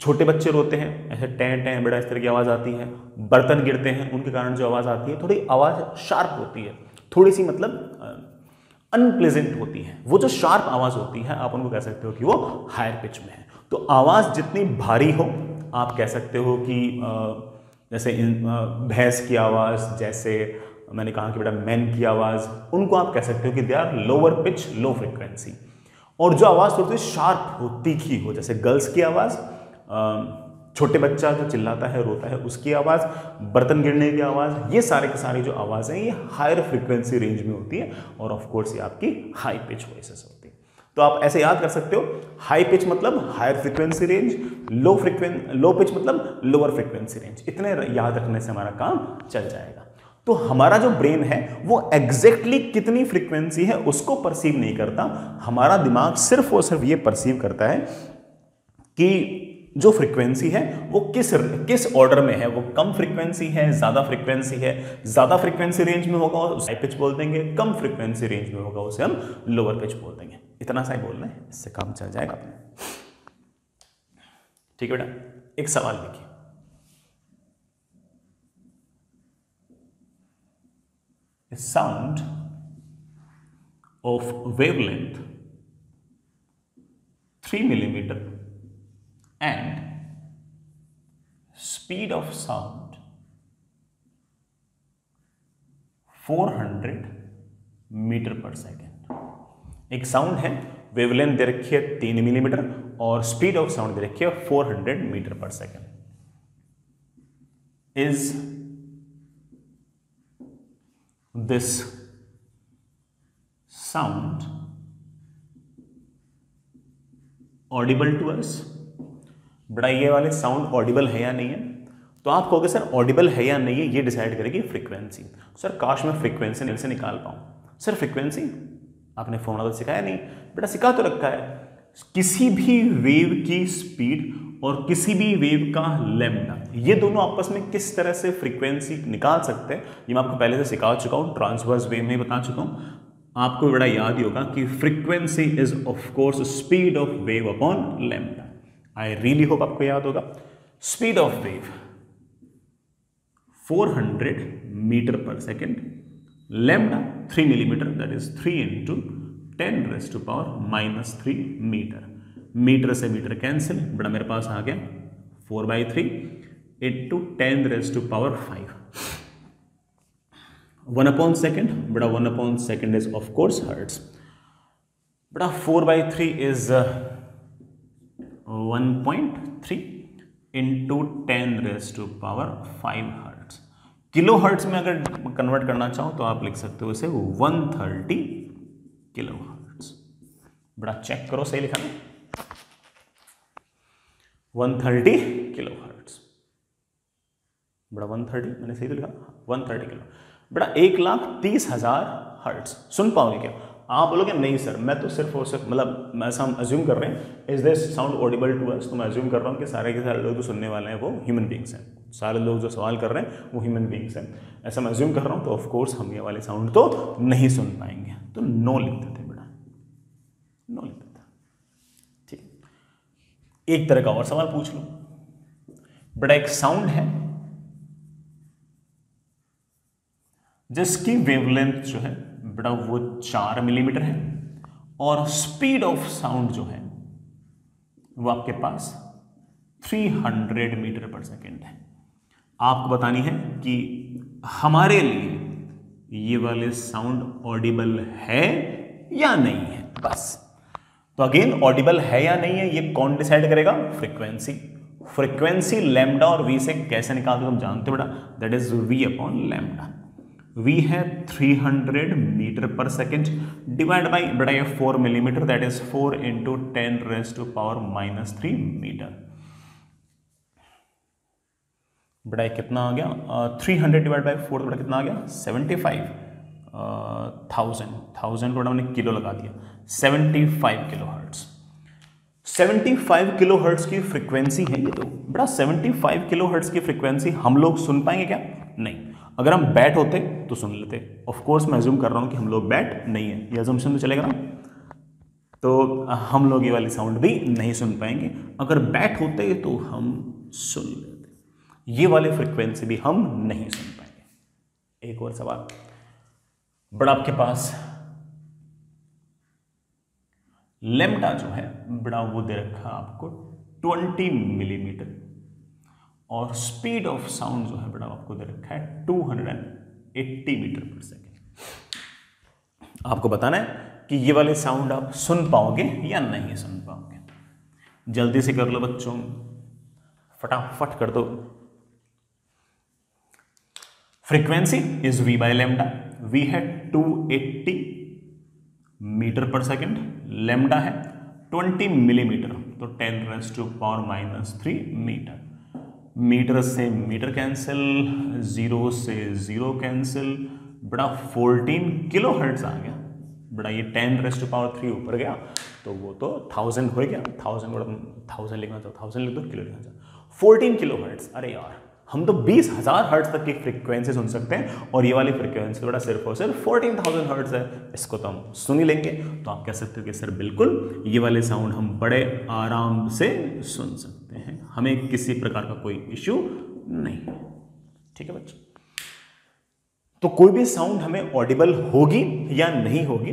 छोटे बच्चे रोते हैं ऐसे टें टें बड़ा इस तरह की आवाज़ आती है बर्तन गिरते हैं उनके कारण जो आवाज़ आती है थोड़ी आवाज़ शार्प होती है थोड़ी सी मतलब अनप्लेजेंट होती है वो जो शार्प आवाज़ होती है आप उनको कह सकते हो कि वो हायर पिच में है तो आवाज़ जितनी भारी हो आप कह सकते हो कि जैसे भैंस की आवाज़ जैसे मैंने कहा कि बेटा मैन की आवाज़ उनको आप कह सकते हो कि they are lower pitch low frequency और जो आवाज़ थोड़ी सी शार्प हो तीखी हो जैसे गर्ल्स की आवाज़ छोटे बच्चा जो चिल्लाता है रोता है उसकी आवाज़ बर्तन गिरने की आवाज़ ये सारे के सारे जो आवाज़ है ये हायर फ्रिक्वेंसी रेंज में होती है और ऑफकोर्स ये आपकी हाई पिच वॉइस होती है तो आप ऐसे याद कर सकते हो हाई पिच मतलब higher frequency range low frequency low pitch मतलब लोअर फ्रिक्वेंसी रेंज इतने याद रखने से हमारा काम चल जाएगा तो हमारा जो ब्रेन है वो एग्जैक्टली exactly कितनी फ्रीक्वेंसी है उसको परसीव नहीं करता हमारा दिमाग सिर्फ और सिर्फ ये परसीव करता है कि जो फ्रीक्वेंसी है वो किस किस ऑर्डर में है वो कम फ्रीक्वेंसी है ज़्यादा फ्रीक्वेंसी है ज़्यादा फ्रीक्वेंसी रेंज में होगा हाई पिच बोल देंगे कम फ्रीक्वेंसी रेंज में होगा उसे हम लोअर पिच बोल देंगे इतना सा ही बोलना है इससे काम चल जाएगा ठीक है बेटा एक सवाल देखिए a sound of wavelength 3 millimeter and speed of sound 400 metre पर सेकेंड एक साउंड है वेवलेंथ दे रखी है तीन मिलीमीटर और स्पीड ऑफ साउंड दे रखी है 400 मीटर पर second is this sound audible to us बड़ा ये वाले साउंड ऑडिबल है या नहीं है तो आप कहोगे सर ऑडिबल है या नहीं है ये डिसाइड करेगी फ्रीक्वेंसी सर काश मैं फ्रीक्वेंसी नहीं से निकाल पाऊँ सर फ्रीक्वेंसी आपने फोन तो सिखाया नहीं बेटा सिखा तो रखा है किसी भी वेव की स्पीड और किसी भी वेव का लेमडा ये दोनों आपस में किस तरह से फ्रीक्वेंसी निकाल सकते हैं ये मैं आपको पहले से सिखा चुका हूँ ट्रांसवर्स वेव में बता चुका हूँ आपको बड़ा याद ही होगा कि frequency is of course speed of wave upon lambda I really hope आपको याद होगा स्पीड ऑफ वेव 400 मीटर पर second lambda 3 millimetre that is 3 into ten rest to power minus three metre metre से मीटर कैंसिल बड़ा मेरे पास आ गया four by three eight to ten race to power five one upon second बड़ा one upon second is of course hertz बड़ा four by three is uh, one point three into ten race to power five hertz kilo hertz में अगर convert करना चाहो तो आप लिख सकते हो इसे वन थर्टी किलो हर्ट्स बड़ा चेक करो सही लिखा ना वन थर्टी किलो हर्ट्स बड़ा वन थर्टी मैंने सही तो लिखा वन थर्टी किलो बड़ा एक लाख तीस हज़ार हर्ट्स सुन पाओगे क्या आप बोलोगे नहीं सर मैं तो सिर्फ और सिर्फ मतलब ऐसा हम अज्यूम कर रहे हैं is this sound audible to us तो मैं अज्यूम कर रहा हूँ कि सारे के सारे लोग जो सुनने वाले हैं वो ह्यूमन बींग्स हैं सारे लोग जो सवाल कर रहे हैं वो ह्यूमन बींग्स हैं ऐसा मैं अज्यूम कर रहा हूँ तो ऑफकोर्स हम ये वाले साउंड तो नहीं सुन पाएंगे तो नो लिखते थे बेटा नो लिखते एक तरह का और सवाल पूछ लो बड़ा एक साउंड है जिसकी वेवलेंथ जो है बड़ा वो चार मिलीमीटर है और स्पीड ऑफ साउंड जो है वो आपके पास 300 मीटर पर सेकेंड है आपको बतानी है कि हमारे लिए ये वाले साउंड ऑडिबल है या नहीं है बस तो अगेन ऑडिबल है या नहीं है ये कौन डिसाइड करेगा फ्रीक्वेंसी फ्रीक्वेंसी लेमडा और वी से कैसे निकालते हम जानते हो बेटा that is we upon lambda we है 300 मीटर पर सेकेंड डिवाइड बाई बेटा ये 4 millimetre that is 4 into ten race to power minus three metre बेटा ये कितना आ गया three hundred divide by four बेटा कितना आ गया सेवेंटी फाइव थाउजेंड थाउजेंड बेटा मैंने किलो लगा दिया 75 किलो हर्ट्स 75 किलो हर्ट्स की फ्रीक्वेंसी है ये तो बड़ा 75 किलो हर्ट्स की फ्रीक्वेंसी हम लोग सुन पाएंगे क्या नहीं अगर हम बैट होते तो सुन लेते ऑफ कोर्स मैं एज्यूम कर रहा हूँ कि हम लोग बैट नहीं है ये एज्यूमशन तो चलेगा ना तो हम लोग ये वाली साउंड भी नहीं सुन पाएंगे अगर बैट होते तो हम सुन लेते ये वाली फ्रिक्वेंसी भी हम नहीं सुन पाएंगे एक और सवाल बड़ा आपके पास लेमडा जो है बड़ा वो दे रखा आपको 20 मिलीमीटर और स्पीड ऑफ साउंड जो है बड़ा आपको दे रखा है 280 मीटर पर सेकेंड आपको बताना है कि ये वाले साउंड आप सुन पाओगे या नहीं सुन पाओगे जल्दी से कर लो बच्चों फटाफट कर दो frequency is we by lambda we है 280 मीटर पर सेकेंड लेमडा है 20 मिलीमीटर तो 10 raise to power minus three metre metre से मीटर कैंसिल ज़ीरो से ज़ीरो कैंसिल बड़ा 14 किलो हर्ट्स आ गया बड़ा ये 10 रेस टू पावर थ्री ऊपर गया तो वो तो थाउजेंड हो गया थाउजेंड थाउजेंड लिखना चाहो थाउजेंड लिख दो किलो लिखना चाहो फोर्टीन किलो हर्ट्स अरे यार हम तो बीस हज़ार हर्ट तक की फ्रिक्वेंसी सुन सकते हैं और ये वाली फ्रिक्वेंसी बड़ा सिर्फ और सिर्फ फोर्टीन थाउजेंड हर्ट्स है इसको तो हम सुन ही लेंगे तो आप कह सकते हो कि सर बिल्कुल ये वाले साउंड हम बड़े आराम से सुन सकते हैं हमें किसी प्रकार का कोई इश्यू नहीं है ठीक है बच्चों तो कोई भी साउंड हमें ऑडिबल होगी या नहीं होगी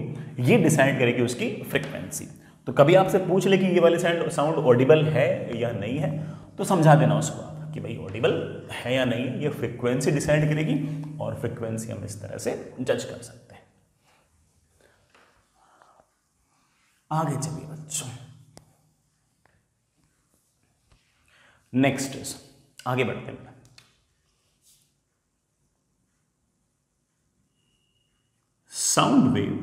ये डिसाइड करेगी उसकी फ्रिक्वेंसी तो कभी आपसे पूछ ले कि ये वाले साउंड ऑडिबल है या नहीं है तो समझा देना उसको कि भाई ऑडिबल है या नहीं ये फ्रिक्वेंसी डिसाइड करेगी और फ्रिक्वेंसी हम इस तरह से जज कर सकते हैं आगे चलिए बच्चों नेक्स्ट आगे बढ़ते हैं sound wave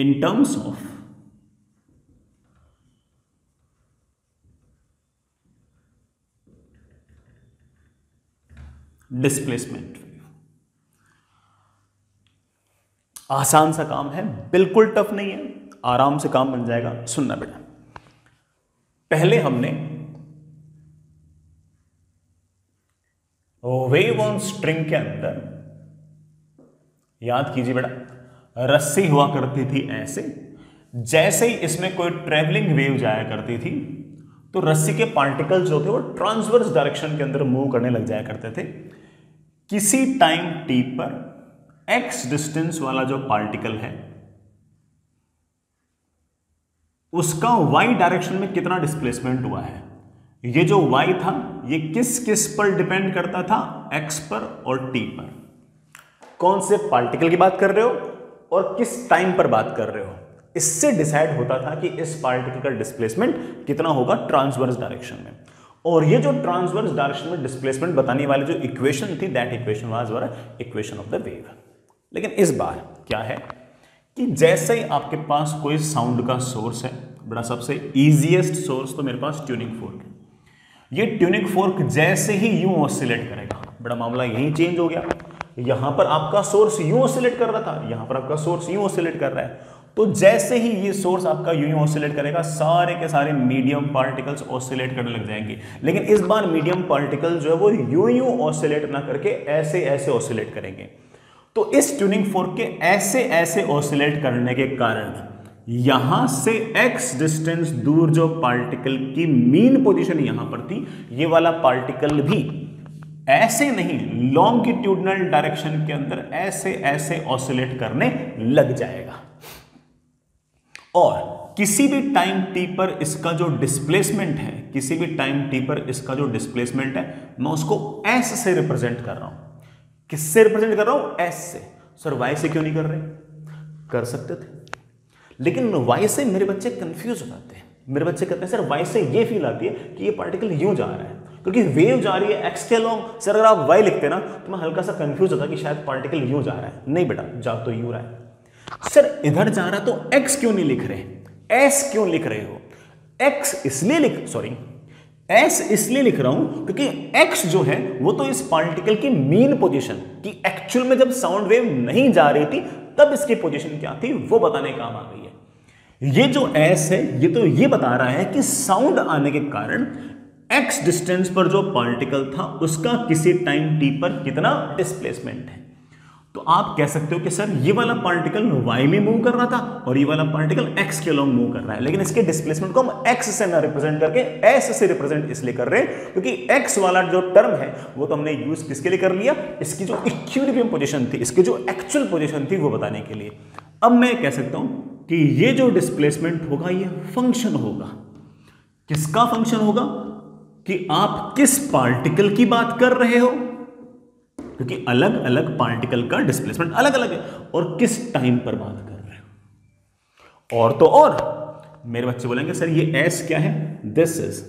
in terms of displacement आसान सा काम है बिल्कुल टफ नहीं है आराम से काम बन जाएगा सुनना बेटा पहले हमने वेव ऑन स्ट्रिंग के अंदर याद कीजिए बेटा रस्सी हुआ करती थी ऐसे जैसे ही इसमें कोई ट्रेवलिंग वेव जाया करती थी तो रस्सी के पार्टिकल्स जो थे वो ट्रांसवर्स डायरेक्शन के अंदर मूव करने लग जाया करते थे किसी टाइम टी पर एक्स डिस्टेंस वाला जो पार्टिकल है उसका वाई डायरेक्शन में कितना डिस्प्लेसमेंट हुआ है ये जो वाई था ये किस किस पर डिपेंड करता था एक्स पर और टी पर कौन से पार्टिकल की बात कर रहे हो और किस टाइम पर बात कर रहे हो इससे डिसाइड होता था कि इस पार्टिकल का डिस्प्लेसमेंट कितना होगा ट्रांसवर्स डायरेक्शन में और ये जो ट्रांसवर्स डायरेक्शन में डिस्प्लेसमेंट बताने वाली जो इक्वेशन थी that equation was our equation of the wave लेकिन इस बार क्या है कि जैसे ही आपके पास कोई साउंड का सोर्स है बड़ा सबसे ईजिएस्ट सोर्स तो मेरे पास ट्यूनिंग फोर्क है ये ट्यूनिंग फोर्क जैसे ही यूं ऑसिलेट करेगा बड़ा मामला यहीं चेंज हो गया यहां पर आपका सोर्स यूं ऑसिलेट कर रहा था यहां पर आपका सोर्स यूं ऑसिलेट कर रहा है तो जैसे ही ये सोर्स आपका यूं ऑसिलेट करेगा सारे के सारे मीडियम पार्टिकल्स ऑसिलेट करने लग जाएंगे लेकिन इस बार मीडियम पार्टिकल जो है वो यूं यूं ऑसिलेट ना करके ऐसे ऐसे ऑसिलेट करेंगे तो इस ट्यूनिंग फोर्क के ऐसे ऐसे ऑसिलेट करने के कारण यहां से x डिस्टेंस दूर जो पार्टिकल की मीन पोजिशन यहां पर थी ये वाला पार्टिकल भी ऐसे नहीं लॉन्गिट्यूडनल डायरेक्शन के अंदर ऐसे ऐसे ऑसिलेट करने लग जाएगा और किसी भी टाइम टी पर इसका जो डिस्प्लेसमेंट है किसी भी टाइम टी पर इसका जो डिस्प्लेसमेंट है मैं उसको एस से रिप्रेजेंट कर रहा हूं किससे रिप्रेजेंट कर रहा हूं एस से सर वाई से क्यों नहीं कर रहे कर सकते थे लेकिन वाई से मेरे बच्चे कंफ्यूज हो जाते हैं मेरे बच्चे कहते हैं सर वाई से ये फील आती है कि ये पार्टिकल यूं जा रहा है क्योंकि वेव जा रही है एक्स के लॉन्ग सर अगर आप वाई लिखते ना तो मैं हल्का सा कंफ्यूज होता कि शायद पार्टिकल यूं जा रहा है नहीं बेटा जा तो यू रहा है सर इधर जा रहा तो एक्स क्यों नहीं लिख रहे एस क्यों लिख रहे हो एक्स इसलिए लिख सॉरी एस इसलिए लिख रहा हूं क्योंकि एक्स जो है वो तो इस पार्टिकल की मीन पोजिशन कि एक्चुअल में जब साउंड वेव नहीं जा रही थी तब इसकी पोजिशन क्या थी वो बताने काम आ गई है ये जो एस है ये तो ये बता रहा है कि साउंड आने के कारण एक्स डिस्टेंस पर जो पार्टिकल था उसका किसी टाइम टी पर कितना डिस्प्लेसमेंट है तो आप कह सकते हो कि सर ये वाला पार्टिकल वाई में मूव कर रहा था और ये वाला पार्टिकल एक्स के अलॉन्ग मूव कर रहा है लेकिन इसके डिस्प्लेसमेंट को हम एक्स से ना रिप्रेजेंट करके एस से रिप्रेजेंट इसलिए कर रहे हैं क्योंकि एक्स वाला जो टर्म है वो तो हमने यूज किसके लिए कर लिया इसकी जो इक्विलिब्रियम पोजिशन थी इसकी जो एक्चुअल पोजिशन थी वो बताने के लिए अब मैं कह सकता हूं कि ये जो डिस्प्लेसमेंट होगा ये फंक्शन होगा किसका फंक्शन होगा कि आप किस पार्टिकल की बात कर रहे हो क्योंकि अलग अलग पार्टिकल का डिस्प्लेसमेंट अलग अलग है और किस टाइम पर बात कर रहे हैं और तो और मेरे बच्चे बोलेंगे सर ये एस क्या है this is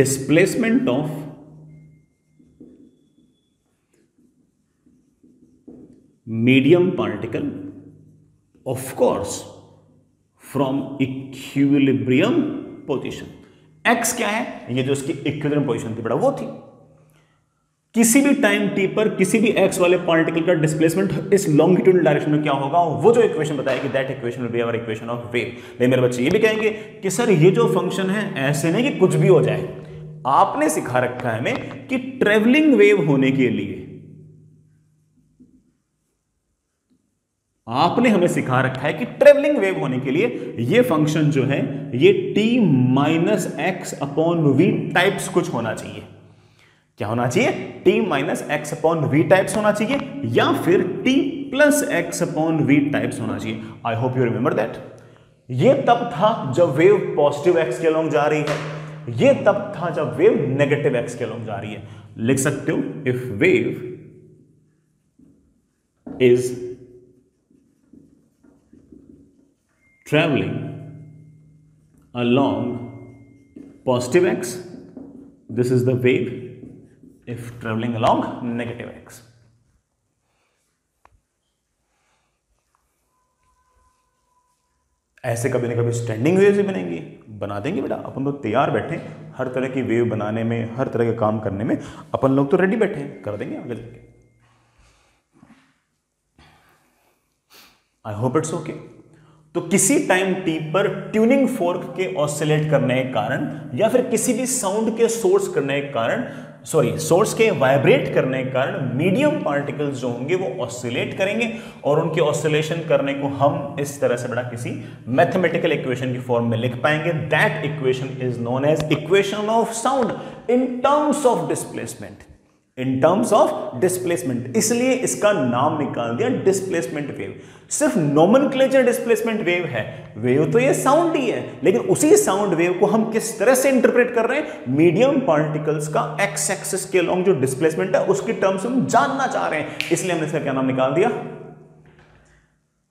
displacement of medium particle of course from equilibrium position x क्या है ये जो इसकी इक्विलिब्रियम पोजीशन थी बड़ा वो थी किसी भी टाइम टी पर किसी भी एक्स वाले पार्टिकल का डिस्प्लेसमेंट इस लॉन्गिट्यूडल डायरेक्शन में क्या होगा वो जो इक्वेशन बताया कि that equation will be our equation of wave लेकिन मेरे बच्चे ये भी कहेंगे कि सर ये जो फंक्शन है ऐसे नहीं कि कुछ भी हो जाए आपने सिखा रखा है हमें कि ट्रेवलिंग वेव होने के लिए आपने हमें सिखा रखा है कि ट्रेवलिंग वेव होने के लिए ये फंक्शन जो है ये t minus x upon we types कुछ होना चाहिए क्या होना चाहिए t minus x upon we types होना चाहिए या फिर t plus x upon we types होना चाहिए I hope you remember that ये तब था जब वेव पॉजिटिव एक्स के लॉन्ग जा रही है ये तब था जब वेव नेगेटिव एक्स के लॉन्ग जा रही है लिख सकते हो if wave is traveling along positive x, this is the wave if traveling along negative x. ऐसे कभी ना कभी स्टैंडिंग वेव्स भी बनेंगी बना देंगे बेटा अपन लोग तैयार बैठे हर तरह की वेव बनाने में हर तरह के काम करने में अपन लोग तो रेडी बैठे हैं कर देंगे आगे जाके आई होप इट्स ओके तो किसी टाइम टी पर ट्यूनिंग फोर्क के ऑसिलेट करने के कारण या फिर किसी भी साउंड के सोर्स करने के कारण सॉरी सोर्स के वाइब्रेट करने के कारण मीडियम पार्टिकल्स जो होंगे वो ऑसिलेट करेंगे और उनके ऑसिलेशन करने को हम इस तरह से बड़ा किसी मैथमेटिकल इक्वेशन की फॉर्म में लिख पाएंगे that equation is known as equation of sound in terms of displacement in terms of displacement इसलिए इसका नाम निकाल दिया डिस्प्लेसमेंट वेव सिर्फ नॉमन डिस्प्लेसमेंट वेव है वेव तो ये साउंड ही है लेकिन उसी साउंड वेव को हम किस तरह से इंटरप्रेट कर रहे हैं मीडियम पार्टिकल्स का एक्स एक्सिस के लॉन्ग जो डिस्प्लेसमेंट है उसकी टर्म्स हम जानना चाह रहे हैं इसलिए हमने इसका क्या नाम निकाल दिया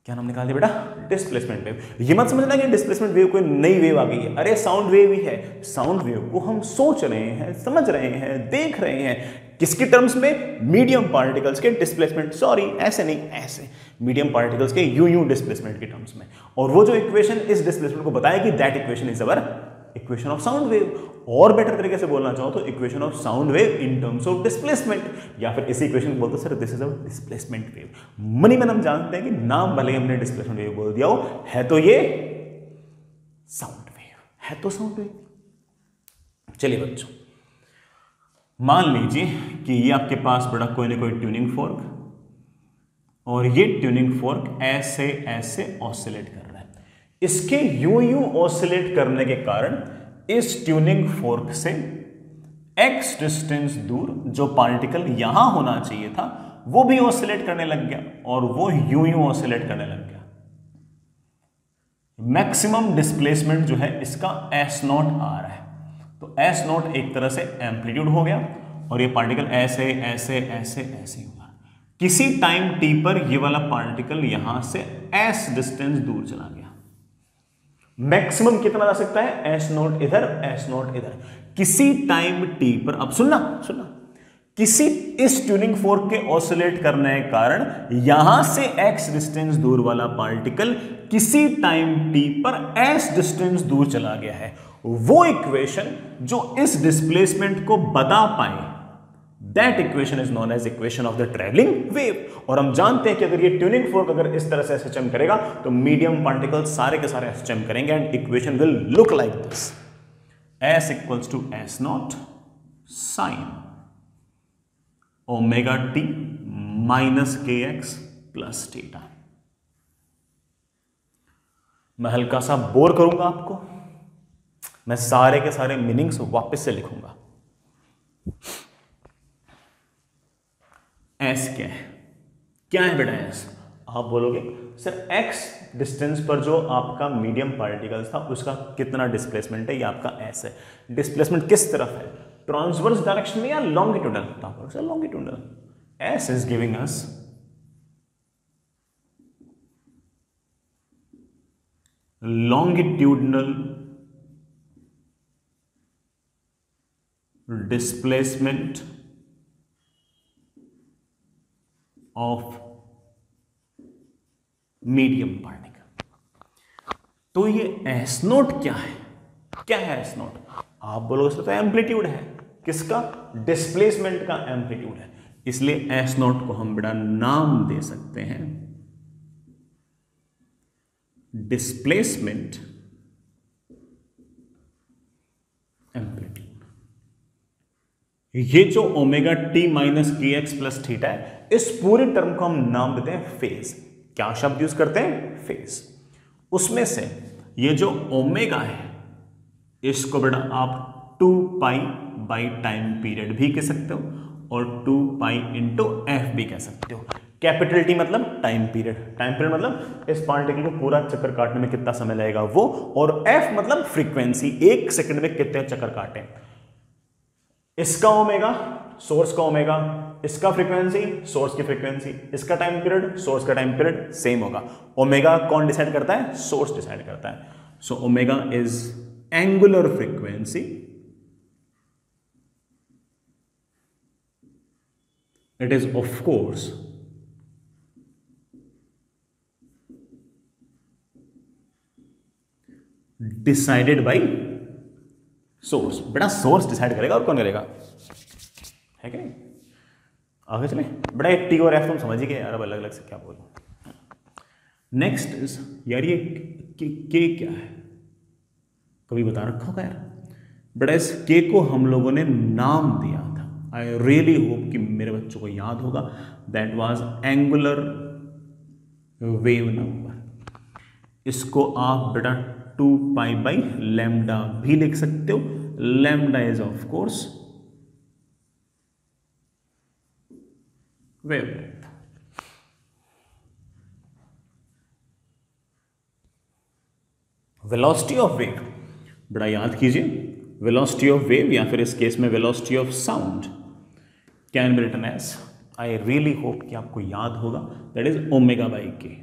क्या नाम निकाल दिया बेटा डिस्प्लेसमेंट वेव ये मत समझना कि डिस्प्लेसमेंट वेव कोई नई वेव आ गई है अरे साउंड वेव ही है साउंड वेव को हम सोच रहे हैं समझ रहे हैं देख रहे हैं किसकी टर्म्स में मीडियम पार्टिकल्स के डिस्प्लेसमेंट सॉरी ऐसे नहीं ऐसे मीडियम पार्टिकल्स के यू यू डिस्प्लेसमेंट के टर्म्स में और वो जो इक्वेशन इस डिस्प्लेसमेंट को बताएगी that equation is our equation of sound wave और बेटर तरीके से बोलना चाहो तो equation of sound wave in terms of displacement या फिर इसी इक्वेशन को बोलते sir this is a displacement wave मनी मन हम जानते हैं कि नाम भले ही हमने डिस्प्लेसमेंट वेव बोल दिया हो है तो ये साउंड वेव है तो साउंड वेव चलिए बच्चों मान लीजिए कि ये आपके पास प्रोडक्ट कोई ना कोई ट्यूनिंग फोर्क और ये ट्यूनिंग फोर्क ऐसे ऐसे ऑसिलेट कर रहा है इसके यू यू ऑसिलेट करने के कारण इस ट्यूनिंग फोर्क से एक्स डिस्टेंस दूर जो पार्टिकल यहां होना चाहिए था वो भी ऑसिलेट करने लग गया और वो यू यू ऑसिलेट करने लग गया मैक्सिमम डिस्प्लेसमेंट जो है इसका एस नॉट आ रहा है तो एस नोट एक तरह से एम्पलीट्यूड हो गया और ये पार्टिकल ऐसे ऐसे ऐसे ऐसे होगा किसी टाइम टी पर ये वाला पार्टिकल यहां से एस डिस्टेंस दूर चला गया मैक्सिमम कितना जा सकता है एस नोट इधर एस नोट इधर किसी टाइम टी पर अब सुनना सुनना किसी इस ट्यूनिंग फोर्क के ऑसिलेट करने के कारण यहां से एक्स डिस्टेंस दूर वाला पार्टिकल किसी टाइम टी पर एस डिस्टेंस दूर चला गया है वो इक्वेशन जो इस डिस्प्लेसमेंट को बता पाए that equation is known as equation of the travelling wave और हम जानते हैं कि अगर ये ट्यूनिंग फोर्क अगर इस तरह से एसएचएम करेगा तो मीडियम पार्टिकल सारे के सारे एसएचएम करेंगे and equation will look like this s equals to S not sine omega T minus के एक्स प्लस टीटा मैं हल्का सा बोर करूंगा आपको मैं सारे के सारे मीनिंग्स वापस से लिखूंगा एस क्या है क्या है बेटा एस आप बोलोगे सर एक्स डिस्टेंस पर जो आपका मीडियम पार्टिकल्स था उसका कितना डिस्प्लेसमेंट है ये आपका एस है डिस्प्लेसमेंट किस तरफ है ट्रांसवर्स डायरेक्शन में या longitudinal longitudinal s is giving s longitudinal displacement of medium particle तो ये एस नोट क्या है क्या है एस नोट आप बोलोगे तो एम्पलीट्यूड है किसका डिस्प्लेसमेंट का एम्पलीट्यूड है इसलिए एस नोट को हम बड़ा नाम दे सकते हैं डिस्प्लेसमेंट एम्पलीट्यूड ये जो ओमेगा टी माइनस के एक्स प्लस थीटा है इस पूरे टर्म को हम नाम देते हैं फेज क्या शब्द यूज करते हैं फेज उसमें से ये जो ओमेगा है इसको बेटा आप two pi by time period भी कह सकते हो और टू पाई इंटू एफ भी कह सकते हो कैपिटल टी मतलब टाइम पीरियड टाइम पीरियड मतलब इस पार्टिकल को पूरा चक्कर काटने में कितना समय लगेगा वो और एफ मतलब फ्रीक्वेंसी एक सेकंड में कितने चक्कर काटे इसका ओमेगा सोर्स का ओमेगा इसका फ्रीक्वेंसी सोर्स की फ्रीक्वेंसी इसका टाइम पीरियड सोर्स का टाइम पीरियड सेम होगा ओमेगा कौन डिसाइड करता है सोर्स डिसाइड करता है so omega is angular frequency it is of course decided by source बेटा सोर्स डिसाइड करेगा और कौन करेगा है क्या आगे चले बेटा एक टी और एफ तुम समझ ही गए यार अब अलग अलग से क्या बोलो नेक्स्ट इज यार ये के, के क्या है कभी बता रखा होगा यार बेटा इस के को हम लोगों ने नाम दिया था आई रियली होप कि मेरे बच्चों को याद होगा that was angular wave number इसको आप बेटा टू पाई बाई लेमडा भी लिख सकते हो lambda is of course length velocity of wave बड़ा याद कीजिए वेलोसिटी ऑफ वेव या फिर इस केस में velocity of sound can be written as I really hope कि आपको याद होगा that is omega by k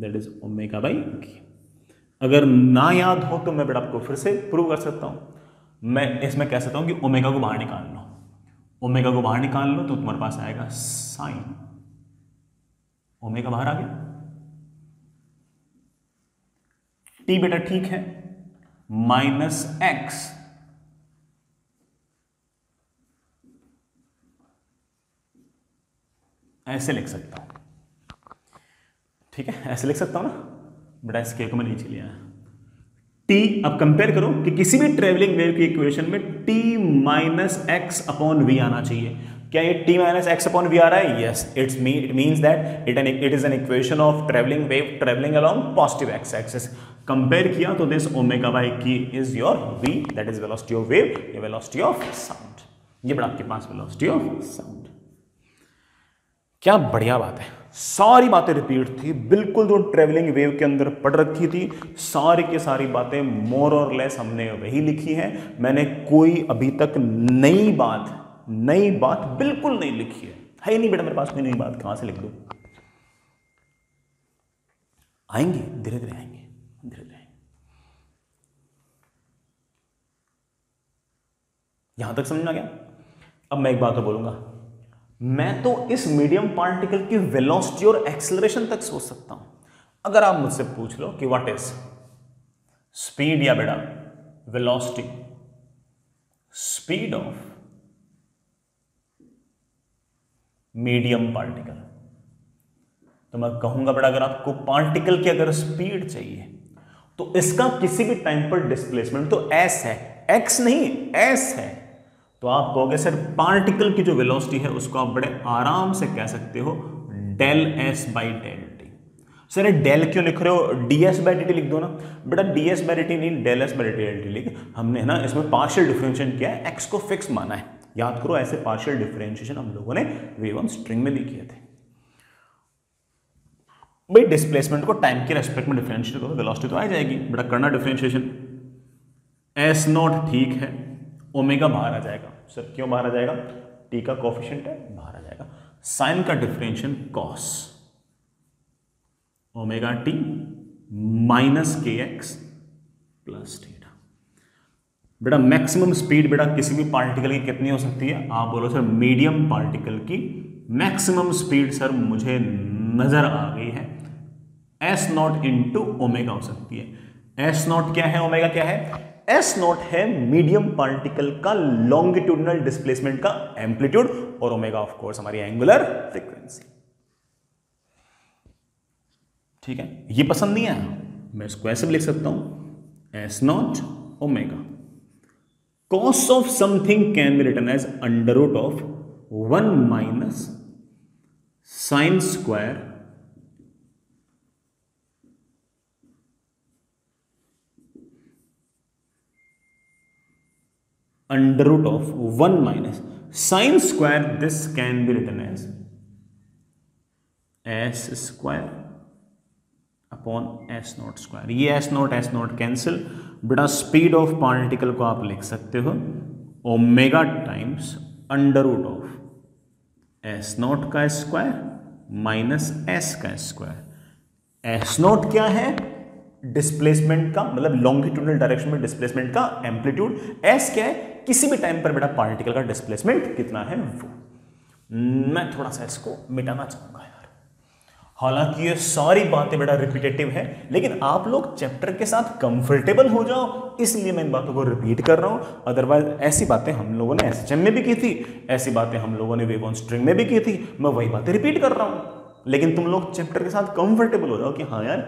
that is omega by k अगर ना याद हो तो मैं बेटा आपको फिर से प्रूव कर सकता हूं मैं इसमें कह सकता हूं कि ओमेगा को बाहर निकाल लो ओमेगा को बाहर निकाल लो तो तुम्हारे पास आएगा साइन ओमेगा बाहर आ गया टी बेटा ठीक है माइनस एक्स ऐसे लिख सकता हूं ठीक है ऐसे लिख सकता हूं ना बड़ा स्केयर को मैं नीचे लिया है टी अब कंपेयर करो कि किसी भी ट्रेवलिंग वेव की इक्वेशन में t minus x upon v आना चाहिए क्या ये t minus x upon v आ रहा है yes it's me it means that it an it is an equation of travelling wave travelling along positive x axis compare किया तो this omega by k is your v that is velocity of wave ये velocity of sound ये बड़ा आपके पास velocity of sound क्या बढ़िया बात है सारी बातें रिपीट थी बिल्कुल जो ट्रेवलिंग वेव के अंदर पढ़ रखी थी सारी के सारी बातें मोर और लेस हमने वही लिखी हैं मैंने कोई अभी तक नई बात नई बात बिल्कुल नहीं लिखी है है नहीं बेटा मेरे पास कोई नई बात कहां से लिख दो आएंगे धीरे धीरे आएंगे धीरे धीरे यहां तक समझ में आ गया अब मैं एक बात तो बोलूंगा मैं तो इस मीडियम पार्टिकल की वेलोसिटी और एक्सलरेशन तक सोच सकता हूं अगर आप मुझसे पूछ लो कि व्हाट इज स्पीड या बेटा velocity speed of medium particle तो मैं कहूंगा बेटा अगर आपको पार्टिकल की अगर स्पीड चाहिए तो इसका किसी भी टाइम पर डिस्प्लेसमेंट तो एस है एक्स नहीं एस है तो आप कहोगे सर पार्टिकल की जो वेलोसिटी है उसको आप बड़े आराम से कह सकते हो del s by del t sir del क्यों लिख रहे हो d s by d t लिख दो ना बेटा d s by d t नहीं del s by d t लिख हमने ना इसमें पार्शियल डिफरेंशिएशन किया है एक्स को फिक्स माना है याद करो ऐसे पार्शियल डिफरेंशिएशन हम लोगों ने वेवम स्ट्रिंग में भी किए थे भाई डिस्प्लेसमेंट को टाइम के रेस्पेक्ट में डिफरेंशिएट करो वेलोसिटी तो आ जाएगी बेटा करना डिफरेंशिएशन एस नॉट ठीक है ओमेगा बाहर आ जाएगा सर क्यों बाहर आ जाएगा टी का कॉफिशेंट है बाहर आ जाएगा साइन का differential cos omega T minus के एक्स प्लस थीटा बेटा मैक्सिमम स्पीड बेटा किसी भी पार्टिकल की कितनी हो सकती है आप बोलो सर मीडियम पार्टिकल की मैक्सिमम स्पीड सर मुझे नजर आ गई है एस नॉट इंटू ओमेगा हो सकती है एस नॉट क्या है ओमेगा क्या है एस नॉट है मीडियम पार्टिकल का लॉन्गिट्यूडनल डिस्प्लेसमेंट का एम्पलीट्यूड और ओमेगा ऑफ कोर्स हमारी एंगुलर फ्रीक्वेंसी ठीक है ये पसंद नहीं आया मैं इसको ऐसे भी लिख सकता हूं s not omega cos of something can be written as under root of one minus sine square under root of one minus sine square this can be written as s square upon s not square ये S not S not cancel बेटा speed of particle को आप लिख सकते हो omega times under root of S not का square minus S का square S not क्या है डिस्प्लेसमेंट का मतलब लॉन्गिट्यूडल डायरेक्शन में डिस्प्लेसमेंट का एम्पलीट्यूड एस क्या है किसी भी टाइम पर बेटा पार्टिकल का डिस्प्लेसमेंट कितना है वो मैं थोड़ा सा इसको मिटाना चाहूंगा यार हालांकि ये सारी बातें बेटा रिपीटेटिव है लेकिन आप लोग चैप्टर के साथ कंफर्टेबल हो जाओ इसलिए मैं इन बातों को रिपीट कर रहा हूं अदरवाइज ऐसी बातें हम लोगों ने एस में भी की थी ऐसी बातें हम लोगों ने वेव ऑन स्ट्रिंग में भी की थी मैं वही बातें रिपीट कर रहा हूं लेकिन तुम लोग चैप्टर के साथ कंफर्टेबल हो जाओ कि हाँ यार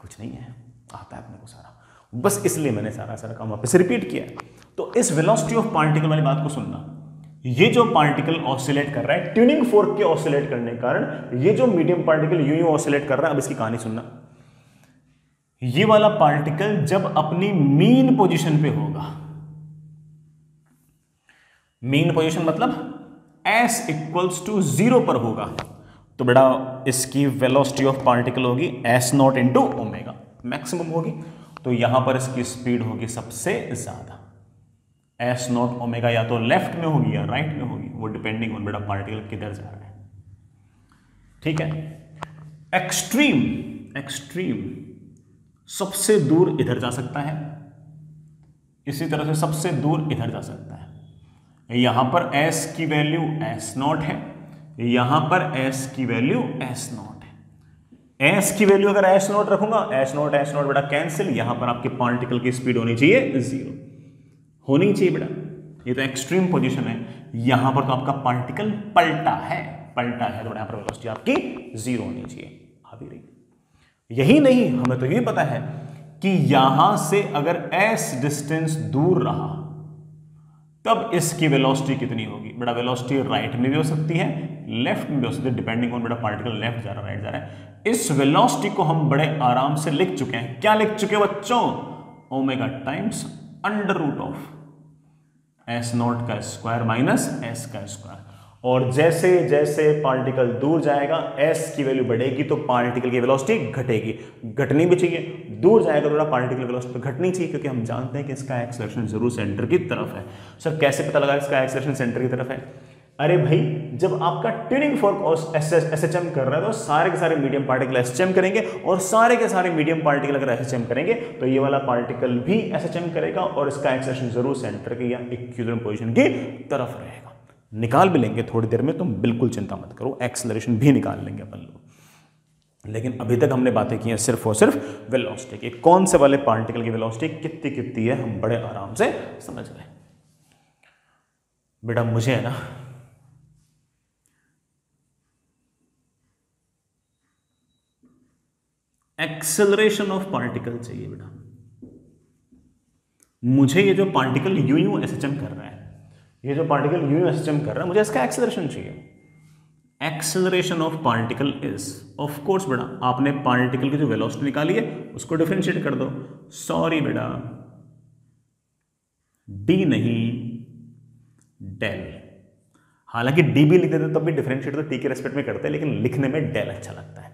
कुछ नहीं है आता है अपने को सारा बस इसलिए मैंने सारा सारा काम वापस रिपीट किया तो इस वेलोसिटी ऑफ पार्टिकल वाली बात को सुनना ये जो पार्टिकल ऑसिलेट कर रहा है ट्यूनिंग फोर्क के ऑसिलेट करने के कारण ये जो medium particle you you oscillate कर रहा है अब इसकी कहानी सुनना ये वाला पार्टिकल जब अपनी मीन पोजिशन पे होगा मीन पोजिशन मतलब एस इक्वल्स टू जीरो पर होगा तो बेटा इसकी वेलोसिटी ऑफ पार्टिकल होगी S not into omega maximum होगी तो यहां पर इसकी स्पीड होगी सबसे ज्यादा एस नॉट ओमेगा या तो लेफ्ट में होगी या राइट में होगी वो डिपेंडिंग ऑन बेटा पार्टिकल किधर जा रहा है ठीक है एक्सट्रीम एक्सट्रीम सबसे दूर इधर जा सकता है इसी तरह से सबसे दूर इधर जा सकता है यहां पर एस की वैल्यू एस नॉट है यहां पर एस की वैल्यू एस नॉट है एस की वैल्यू अगर एस नॉट रखूंगा एस नॉट एस नॉट बेटा कैंसिल यहां पर आपके पार्टिकल की स्पीड होनी चाहिए जीरो होनी चाहिए बेटा ये तो एक्सट्रीम पोजीशन है यहां पर तो आपका पार्टिकल पलटा है पलटा है तो यहां पर वेलोसिटी आपकी जीरो होनी चाहिए रही यही नहीं हमें तो ये पता है कि यहां से अगर एस डिस्टेंस दूर रहा तब इसकी वेलोसिटी कितनी होगी बेटा वेलोसिटी राइट में भी हो सकती है लेफ्ट में भी हो सकती है डिपेंडिंग ऑन बेटा पार्टिकल लेफ्ट जा रहा है राइट जा रहा है इस वेलोसिटी को हम बड़े आराम से लिख चुके हैं क्या लिख चुके बच्चों omega times under root of S not का स्क्वायर माइनस एस का स्क्वायर और जैसे जैसे पार्टिकल दूर जाएगा एस की वैल्यू बढ़ेगी तो पार्टिकल की वेलोसिटी घटेगी घटनी भी चाहिए दूर जाएगा थोड़ा तो पार्टिकल की वेलोसिटी घटनी चाहिए क्योंकि हम जानते हैं कि इसका एक्सलेशन जरूर सेंटर की तरफ है सर कैसे पता लगा इसका एक्सलेशन सेंटर की तरफ है अरे भाई जब आपका ट्यूनिंग फोर्क एस एच कर रहा है तो सारे के सारे मीडियम पार्टिकल एस करेंगे और सारे के सारे मीडियम पार्टिकल अगर एस करेंगे तो ये वाला पार्टिकल भी एस करेगा और इसका एक्सेशन जरूर सेंटर के या इक्विलिब्रियम पोजीशन की तरफ रहेगा निकाल भी लेंगे थोड़ी देर में तुम बिल्कुल चिंता मत करो एक्सलरेशन भी निकाल लेंगे अपन लोग लेकिन अभी तक हमने बातें की हैं सिर्फ और सिर्फ वेलोसिटी कौन से वाले पार्टिकल की वेलोसिटी कितनी कितनी है हम बड़े आराम से समझ गए बेटा मुझे है ना एक्सेलरेशन ऑफ पार्टिकल चाहिए बेटा मुझे ये जो पार्टिकल यू यू एस एच एम कर रहा है ये जो पार्टिकल यू यू एस एच एम कर रहा है मुझे इसका एक्सेलरेशन चाहिए acceleration of particle is of course बेटा आपने पार्टिकल की जो वेलोसिटी निकाली है उसको डिफ्रेंशिएट कर दो सॉरी बेटा डी नहीं डेल हालांकि डी भी लिख देते तब भी डिफ्रेंशिएट तो टी के रेस्पेक्ट में करते हैं लेकिन लिखने में डेल अच्छा लगता है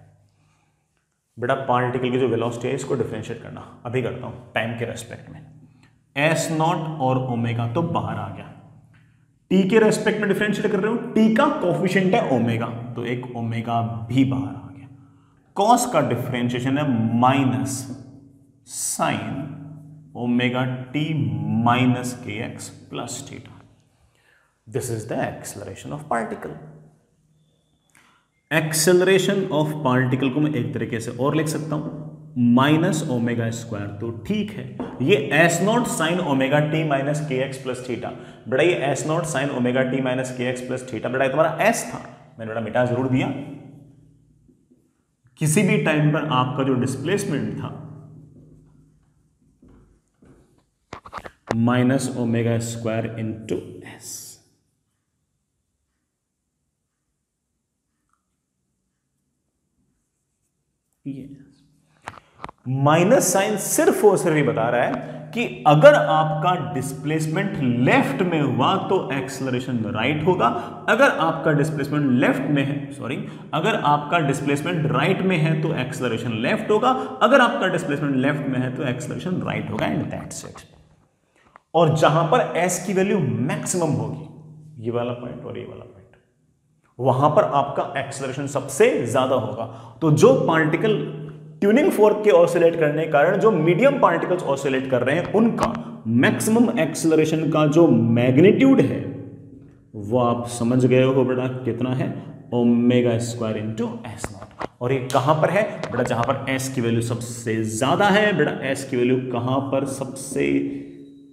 बेटा पार्टिकल की जो वेलोसिटी है इसको डिफ्रेंशिएट करना अभी करता हूँ टाइम के रेस्पेक्ट में एस नॉट और ओमेगा तो बाहर आ गया टी के रेस्पेक्ट में डिफ्रेंशिएट कर रहे हो टी का कॉफिशेंट है ओमेगा तो एक ओमेगा भी बाहर आ गया कॉस का डिफ्रेंशिएशन है minus sine omega T minus के x plus theta this is the acceleration of particle acceleration of particle को मैं एक तरीके से और लिख सकता हूं माइनस ओमेगा स्क्वायर तो ठीक है ये S not sine omega T minus के एक्स प्लस थीटा बेटा ये S not sine omega T minus के एक्स प्लस थीटा बेटा तुम्हारा एस था मैंने बेटा मिटा जरूर दिया किसी भी टाइम पर आपका जो डिस्प्लेसमेंट था माइनस ओमेगा स्क्वायर इंटू ये माइनस साइन सिर्फ और सिर्फ ये बता रहा है कि अगर आपका डिस्प्लेसमेंट लेफ्ट में हुआ तो एक्सलरेशन राइट होगा अगर आपका डिस्प्लेसमेंट लेफ्ट में है सॉरी अगर आपका डिस्प्लेसमेंट राइट में है तो एक्सलरेशन लेफ्ट होगा अगर आपका डिस्प्लेसमेंट लेफ्ट में है तो एक्सलरेशन राइट होगा एंड दैट सेट और जहां पर एस की वैल्यू मैक्सिमम होगी ये वाला पॉइंट और ये वाला पॉइंट वहां पर आपका एक्सलेशन सबसे ज्यादा होगा तो जो पार्टिकल ट्यूनिंग फोर्क के ऑसिलेट करने के कारण जो मीडियम पार्टिकल्स ऑसिलेट कर रहे हैं उनका मैक्सिमम एक्सलरेशन का जो मैग्नीट्यूड है वो आप समझ गए हो बेटा कितना है omega square into S naught और ये कहां पर है बेटा जहां पर एस की वैल्यू सबसे ज्यादा है बेटा एस की वैल्यू कहां पर सबसे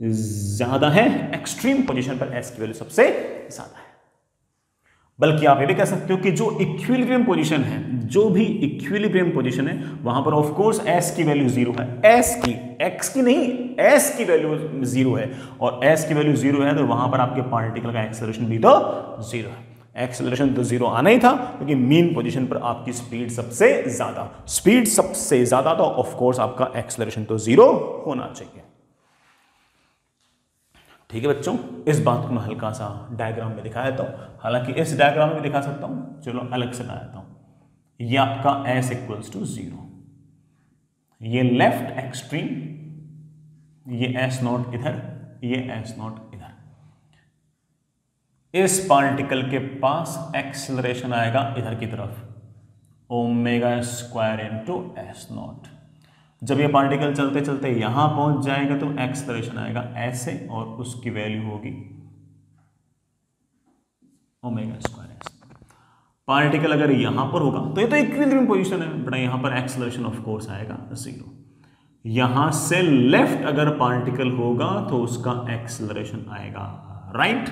ज्यादा है एक्सट्रीम पोजीशन पर एस की वैल्यू सबसे ज्यादा है बल्कि आप ये भी कह सकते हो कि जो इक्विलिब्रियम पोजीशन है जो भी इक्विलिब्रियम पोजीशन है वहां पर ऑफ कोर्स एस की वैल्यू जीरो है एस की एक्स की नहीं एस की वैल्यू जीरो है और एस की वैल्यू जीरो है तो वहां पर आपके पार्टिकल का एक्सलेशन भी तो जीरो है एक्सेलरेशन तो जीरो आना ही था क्योंकि मेन पोजीशन पर आपकी स्पीड सबसे ज्यादा स्पीड सबसे ज्यादा तो ऑफ कोर्स आपका एक्सेलरेशन तो जीरो होना चाहिए ठीक है बच्चों इस बात को मैं हल्का सा डायग्राम में दिखा देता हूँ हालांकि इस डायग्राम में दिखा सकता हूँ चलो अलग से देता हूँ ये आपका एस इक्वल्स टू ज़ीरो ये लेफ्ट एक्सट्रीम ये एस नॉट इधर ये एस नॉट इधर इस पार्टिकल के पास एक्सलरेशन आएगा इधर की तरफ omega square into S naught जब ये पार्टिकल चलते चलते यहां पहुंच जाएगा तो एक्सलेशन आएगा ऐसे और उसकी वैल्यू होगी ओमेगा स्क्वायर पार्टिकल अगर यहां पर होगा तो ये तो इक्विलिब्रियम पोजीशन है बट यहां पर एक्सलेशन ऑफ कोर्स आएगा जीरो यहां से लेफ्ट अगर पार्टिकल होगा तो उसका एक्सलरेशन आएगा राइट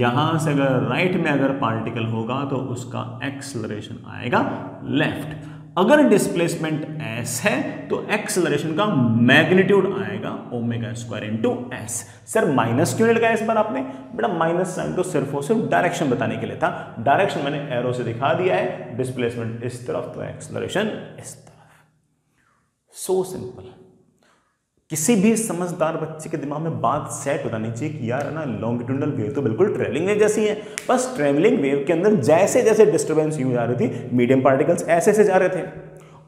यहां से अगर राइट में अगर पार्टिकल होगा तो उसका एक्सलरेशन आएगा लेफ्ट अगर डिस्प्लेसमेंट एस है तो एक्सलरेशन का मैग्नीट्यूड आएगा omega square into S sir minus क्यों नहीं लगाया इस बार आपने बेटा माइनस साइन तो सिर्फ और सिर्फ डायरेक्शन बताने के लिए था डायरेक्शन मैंने एरो से दिखा दिया है डिस्प्लेसमेंट इस तरफ तो एक्सलरेशन इस तरफ सो so सिंपल किसी भी समझदार बच्चे के दिमाग में बात सेट हो चाहिए कि यार ना लॉन्गिट्यूडल वेव तो बिल्कुल ट्रेवलिंग वेव जैसी है बस ट्रेवलिंग वेव के अंदर जैसे जैसे डिस्टर्बेंस यू जा रही थी मीडियम पार्टिकल्स ऐसे ऐसे जा रहे थे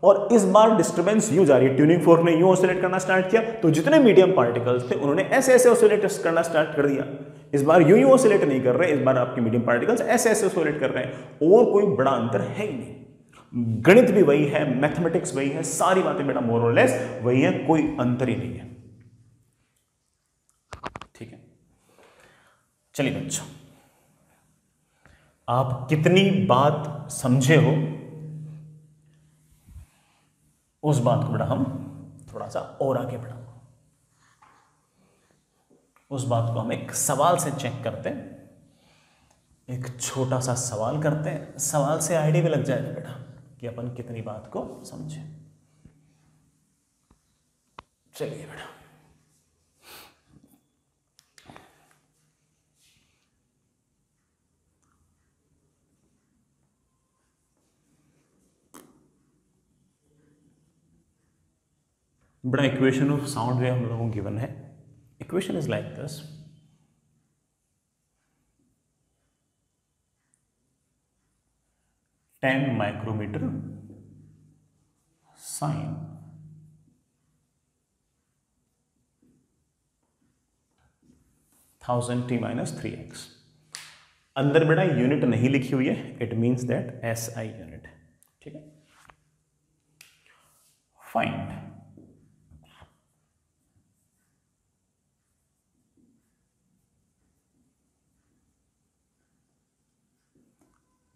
और इस बार डिस्टर्बेंस यू जा रही है ट्यूनिंग फोर्क ने यू ऑसोलेट करना स्टार्ट किया तो जितने मीडियम पार्टिकल्स थे उन्होंने ऐसे ऐसे ऑसोलेट करना स्टार्ट कर दिया इस बार यू यू ऑसोलेट नहीं कर रहे इस बार आपके मीडियम पार्टिकल्स ऐसे ऐसे ऑसोलेट कर रहे हैं और कोई बड़ा अंतर है ही नहीं गणित भी वही है मैथमेटिक्स वही है सारी बातें बेटा लेस वही है कोई अंतर ही नहीं है ठीक है चलिए बच्चों आप कितनी बात समझे हो उस बात को बेटा हम थोड़ा सा और आगे बढ़ाओ उस बात को हम एक सवाल से चेक करते हैं एक छोटा सा सवाल करते हैं सवाल से आईडी भी लग जाएगा बेटा कि अपन कितनी बात को समझे चलिए बेटा बड़ा इक्वेशन ऑफ साउंड वे हम लोगों को गिवन है इक्वेशन इज लाइक दस ten micrometre sine thousand T minus three X अंदर बेटा यूनिट नहीं लिखी हुई है it means that S I unit ठीक है फाइंड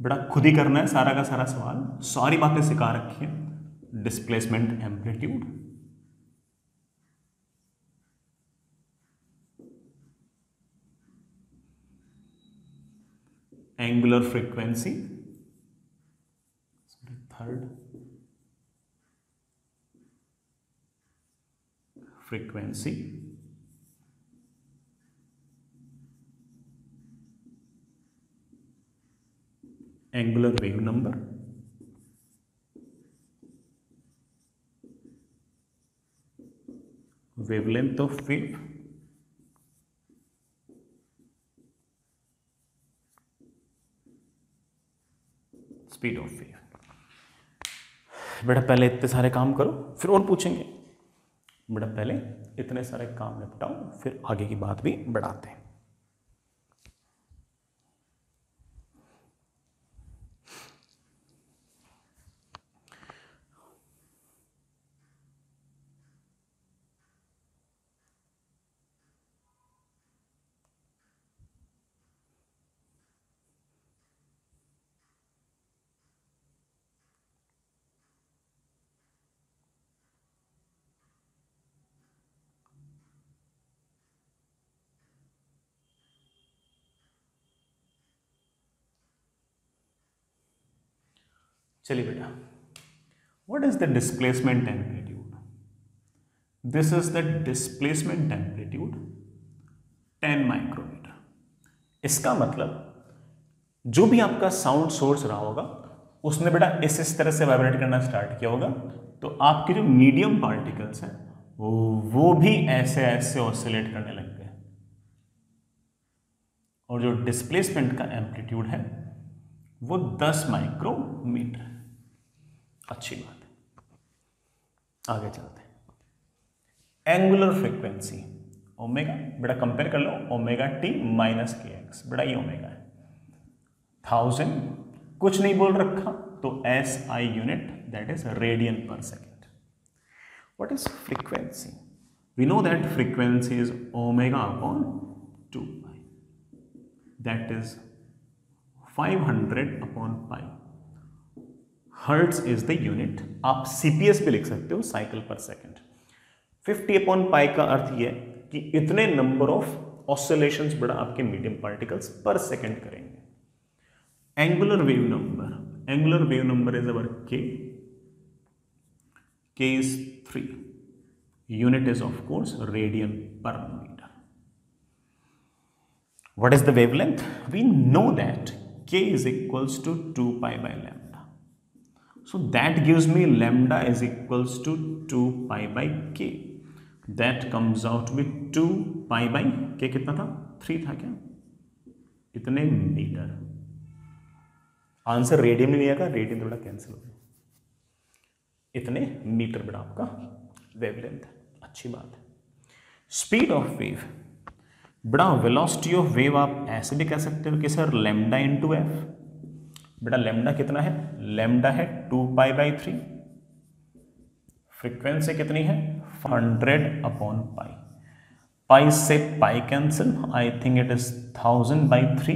बेटा खुद ही करना है सारा का सारा सवाल सारी बातें सिखा रखी हैं displacement amplitude angular frequency third frequency angular wave number wavelength of wave speed of wave बेटा पहले इतने सारे काम करो फिर और पूछेंगे बेटा पहले इतने सारे काम निपटाओ फिर आगे की बात भी बढ़ाते हैं what is the displacement amplitude this is the displacement amplitude 10 micrometre इसका मतलब जो भी आपका साउंड सोर्स रहा होगा उसने बेटा इस इस तरह से वाइब्रेट करना स्टार्ट किया होगा तो आपके जो मीडियम पार्टिकल्स हैं वो भी ऐसे ऐसे ऑसिलेट करने लग गए और जो डिस्प्लेसमेंट का एम्पलीट्यूड है वो 10 माइक्रोमीटर अच्छी बात आगे चलते हैं एंगुलर फ्रीक्वेंसी ओमेगा बेटा कंपेयर कर लो ओमेगा टी माइनस के एक्स बेटा ये ओमेगा है थाउजेंड कुछ नहीं बोल रखा तो S I unit that is radian per second what is frequency we know that frequency is omega upon two pi that is hundred upon pi hertz is the unit आप CPS पे लिख सकते हो साइकिल पर second 50 upon pi का अर्थ यह कि इतने नंबर ऑफ ऑसोलेशन बड़ा आपके मीडियम पार्टिकल्स पर सेकंड करेंगे angular wave number angular wave number is our K K is three unit is of course radian पर metre is the wavelength we know that के is equals to two pi by lambda so that gives me lambda is equals to 2 pi by k that comes out with 2 pi by k कितना था 3 था क्या इतने metre answer radian नहीं आएगा radium थोड़ा cancel हो गया इतने मीटर बड़ा आपका वेवलेंथ अच्छी बात है स्पीड ऑफ वेव बड़ा वेलोसिटी ऑफ वेव आप ऐसे भी कह सकते हो कि सर लेमडा इंटू एफ बेटा लेमडा कितना है लेमडा है two pi by three frequency कितनी है हंड्रेड अपॉन पाई पाई से pi cancel I think it is thousand by three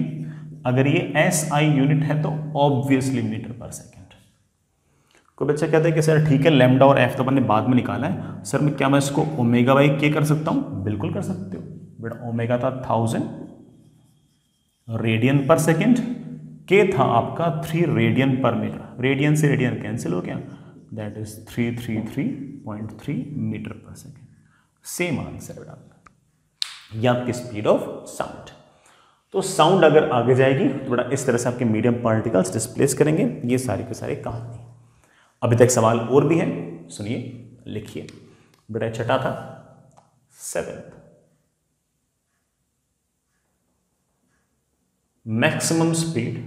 अगर ये एस आई यूनिट है तो ऑब्वियसली मीटर पर सेकेंड कोई बच्चा कहते हैं कि सर ठीक है लेमडा और एफ तो मैंने बाद में निकाला है सर मैं क्या मैं इसको ओमेगा बाई के कर सकता हूँ बिल्कुल कर सकते हो बेटा ओमेगा था thousand radian per second K था आपका थ्री रेडियन पर मीटर रेडियन से रेडियन कैंसिल हो गया that is three three three point three metre पर सेकेंड सेम आंसर है आपका या आपकी स्पीड ऑफ साउंड तो साउंड अगर आगे जाएगी तो बड़ा इस तरह से आपके मीडियम पार्टिकल्स डिस्प्लेस करेंगे ये सारी के सारे कहानी अभी तक सवाल और भी है सुनिए लिखिए बेटा छठा था seventh maximum speed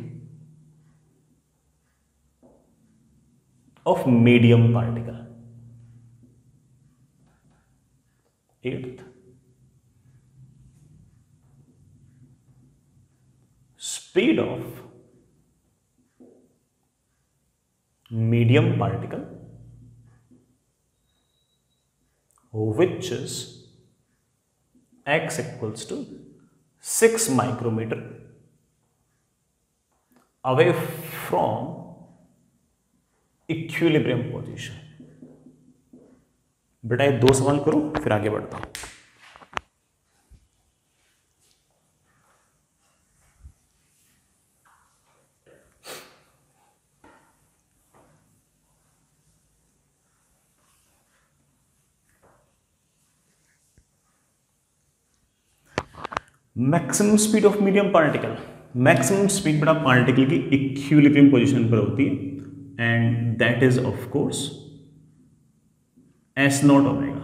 of medium particle. Eighth, speed of medium particle which is x equals to 6 micrometer away from equilibrium position बेटा ये दो सवाल करो फिर आगे बढ़ता हूं maximum speed of medium particle maximum speed बेटा पार्टिकल की इक्विलिब्रियम पोजीशन पर होती है and that is of course S not omega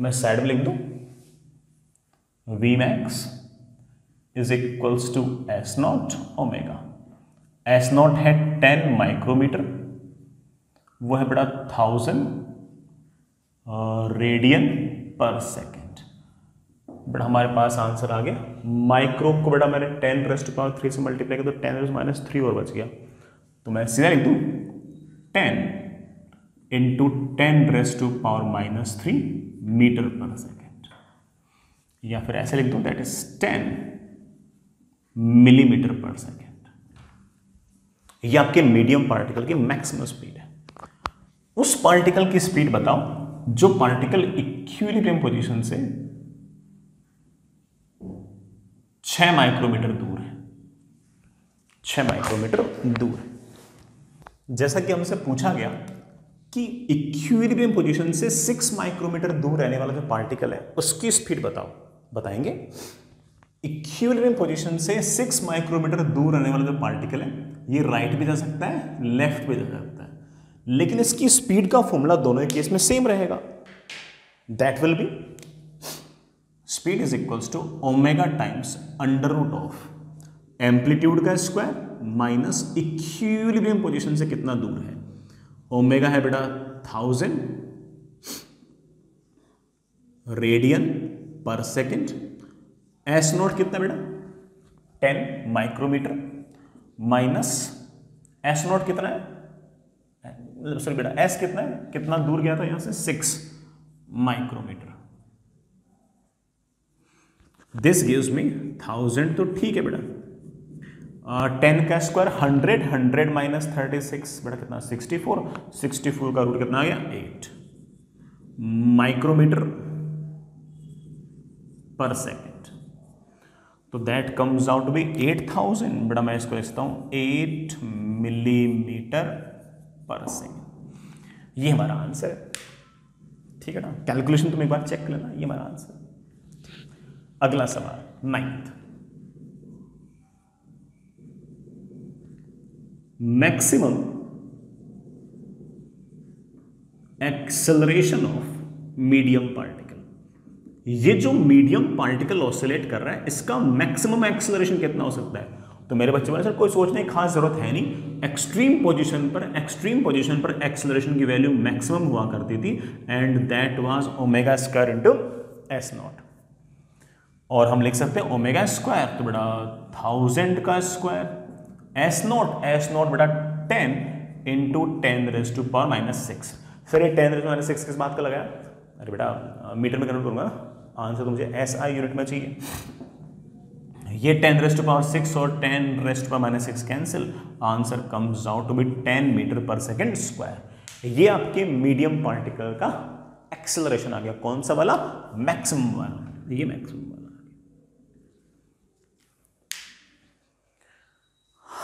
मैं साइड में लिख दू V max is equals to S not omega S not है टेन माइक्रोमीटर वो है बड़ा थाउजेंड रेडियन पर सेकेंड बड़ा हमारे पास आंसर आ गया माइक्रो को बड़ा मैंने टेन रेस्ट पावर थ्री से मल्टीप्लाई किया तो टेन रेस्ट माइनस थ्री और बच गया तो मैं सीधा लिख दू ten into ten race to power minus three metre पर सेकेंड या फिर ऐसे लिख दू that is ten millimetre per second ये आपके मीडियम पार्टिकल की मैक्सिमम स्पीड है उस पार्टिकल की स्पीड बताओ जो पार्टिकल इक्विलिब्रियम पोजीशन से छह माइक्रोमीटर दूर है छह माइक्रोमीटर दूर है जैसा कि हमसे पूछा गया कि इक्विलिब्रियम पोजीशन से सिक्स माइक्रोमीटर दूर रहने वाला जो पार्टिकल है उसकी स्पीड बताओ बताएंगे इक्विलिब्रियम पोजीशन से सिक्स माइक्रोमीटर दूर रहने वाला जो पार्टिकल है ये राइट भी जा सकता है लेफ्ट भी जा सकता है लेकिन इसकी स्पीड का फॉर्मूला दोनों केस में सेम रहेगा that will be speed is equals to omega times under root of amplitude का स्क्वायर माइनस इक्विलिब्रियम पोजीशन से कितना दूर है ओमेगा है बेटा thousand radian per second S naught कितना बेटा ten micrometre minus S naught कितना है सॉरी बेटा एस कितना है कितना दूर गया था यहां से six micrometre this gives me thousand तो ठीक है बेटा टेन का square hundred hundred minus thirty six बड़ा कितना सिक्सटी फोर सिक्सटी फोर का रूट कितना आ गया एट माइक्रोमीटर पर सेकेंड तो that comes out be eight thousand बड़ा मैं इसको लिखता हूं एट मिलीमीटर पर सेकेंड ये हमारा आंसर है ठीक है ना कैलकुलेशन तुम एक बार चेक कर लेना ये हमारा आंसर अगला सवाल ninth maximum acceleration of medium particle ये जो मीडियम पार्टिकल ऑसिलेट कर रहा है इसका मैक्सिमम एक्सेलरेशन कितना हो सकता है तो मेरे बच्चे बोले सर कोई सोचने की खास जरूरत है नहीं एक्सट्रीम पोजीशन पर एक्सट्रीम पोजीशन पर एक्सेलरेशन की वैल्यू मैक्सिमम हुआ करती थी and that was omega square into S naught और हम लिख सकते हैं ओमेगा स्क्वायर तो बड़ा थाउजेंड का square S not S not बेटा ten into ten raise to power minus six sir ये टेन रेज माइनस सिक्स किस बात का लगाया अरे बेटा मीटर में कन्वर्ट करूंगा आंसर तो मुझे एस आई यूनिट में चाहिए ये ten rest to power six और ten rest power minus six cancel answer comes out to be ten metre पर सेकेंड स्क्वायर ये आपके मीडियम पार्टिकल का एक्सेलरेशन आ गया कौन सा वाला मैक्सिमम वाला ये मैक्सिमम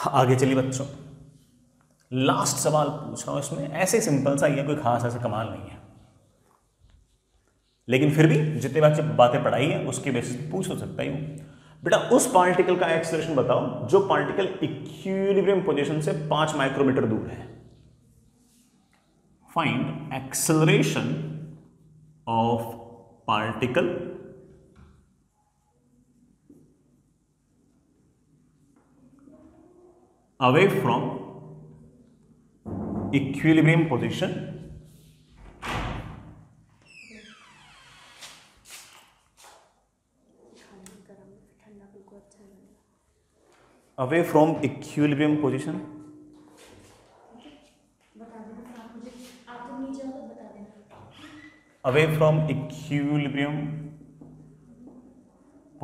आगे चलिए बच्चों लास्ट सवाल पूछ रहा हूं इसमें ऐसे सिंपल सा ये कोई खास ऐसा कमाल नहीं है लेकिन फिर भी जितने बार बातें पढ़ाई है उसके बेसिस पूछ हो तो सकता ही बेटा उस पार्टिकल का एक्सलेशन बताओ जो पार्टिकल इक्विलिब्रियम पोजीशन से पांच माइक्रोमीटर दूर है find acceleration of particle away from equilibrium position away from equilibrium position away from equilibrium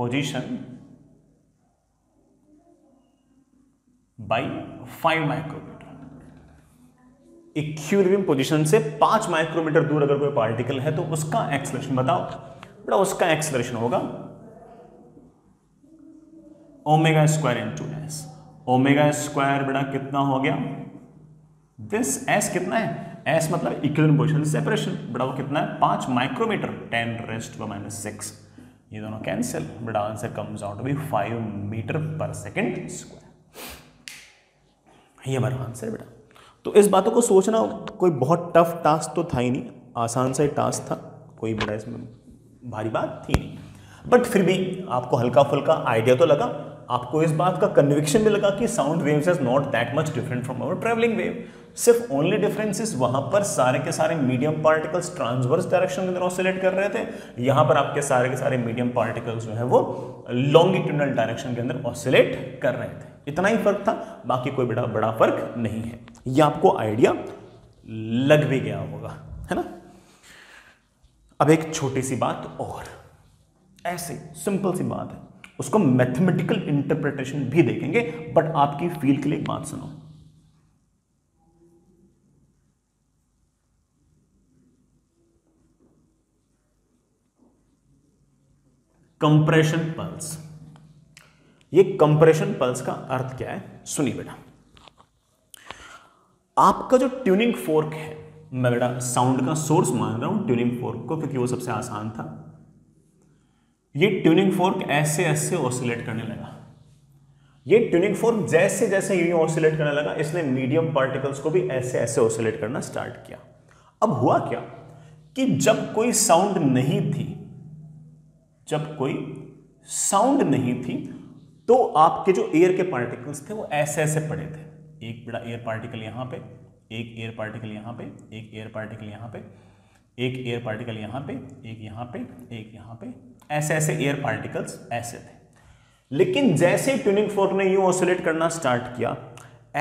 position by five micrometre equilibrium position से पांच माइक्रोमीटर दूर अगर कोई पार्टिकल है तो उसका एक्सलेशन बताओ बड़ा उसका एक्सलेशन होगा omega square into S omega square बेटा कितना हो गया दिस एस कितना है एस मतलब इक्विलिब्रियम पोजीशन सेपरेशन बड़ा वो कितना है पांच micrometre ten rest to minus six ये दोनों कैंसिल बेटा answer comes out to be five metre पर सेकेंड स्क्वायर ये हमारा आंसर है बेटा तो इस बातों को सोचना कोई बहुत टफ टास्क तो था ही नहीं आसान सा ही टास्क था कोई बड़ा इसमें भारी बात थी नहीं बट फिर भी आपको हल्का फुल्का आइडिया तो लगा आपको इस बात का कन्विक्शन भी लगा कि sound waves is not that much different from our travelling wave सिर्फ ओनली डिफरेंस इज वहां पर सारे के सारे मीडियम पार्टिकल्स ट्रांसवर्स डायरेक्शन के अंदर ऑसिलेट कर रहे थे यहां पर आपके सारे के सारे मीडियम पार्टिकल्स जो है वो लॉन्गिट्यूडल डायरेक्शन के अंदर ऑसिलेट कर रहे थे इतना ही फर्क था बाकी कोई बड़ा बड़ा फर्क नहीं है ये आपको आइडिया लग भी गया होगा है ना अब एक छोटी सी बात और ऐसे सिंपल सी बात है उसको मैथमेटिकल इंटरप्रिटेशन भी देखेंगे बट आपकी फील्ड के लिए बात सुनो कंप्रेशन पल्स ये कंप्रेशन पल्स का अर्थ क्या है सुनिए बेटा आपका जो ट्यूनिंग फोर्क है मैं बेटा साउंड का सोर्स मान रहा हूं ट्यूनिंग फोर्क को क्योंकि वो सबसे आसान था ये ट्यूनिंग फोर्क ऐसे ऐसे ऑसिलेट करने लगा ये ट्यूनिंग फोर्क जैसे जैसे यूं ऑसिलेट करने लगा इसने मीडियम पार्टिकल्स को भी ऐसे ऐसे ऑसिलेट करना स्टार्ट किया अब हुआ क्या कि जब कोई साउंड नहीं थी जब कोई साउंड नहीं थी तो आपके जो एयर के पार्टिकल्स थे वो ऐसे ऐसे पड़े थे एक बड़ा एयर पार्टिकल यहाँ पे एक एयर पार्टिकल यहाँ पे एक एयर पार्टिकल यहाँ पे एक एयर पार्टिकल यहाँ पे एक यहाँ पे एक यहाँ पे ऐसे ऐसे एयर पार्टिकल्स ऐसे थे लेकिन जैसे ही ट्यूनिंग फोर्क ने यू ऑसोलेट करना स्टार्ट किया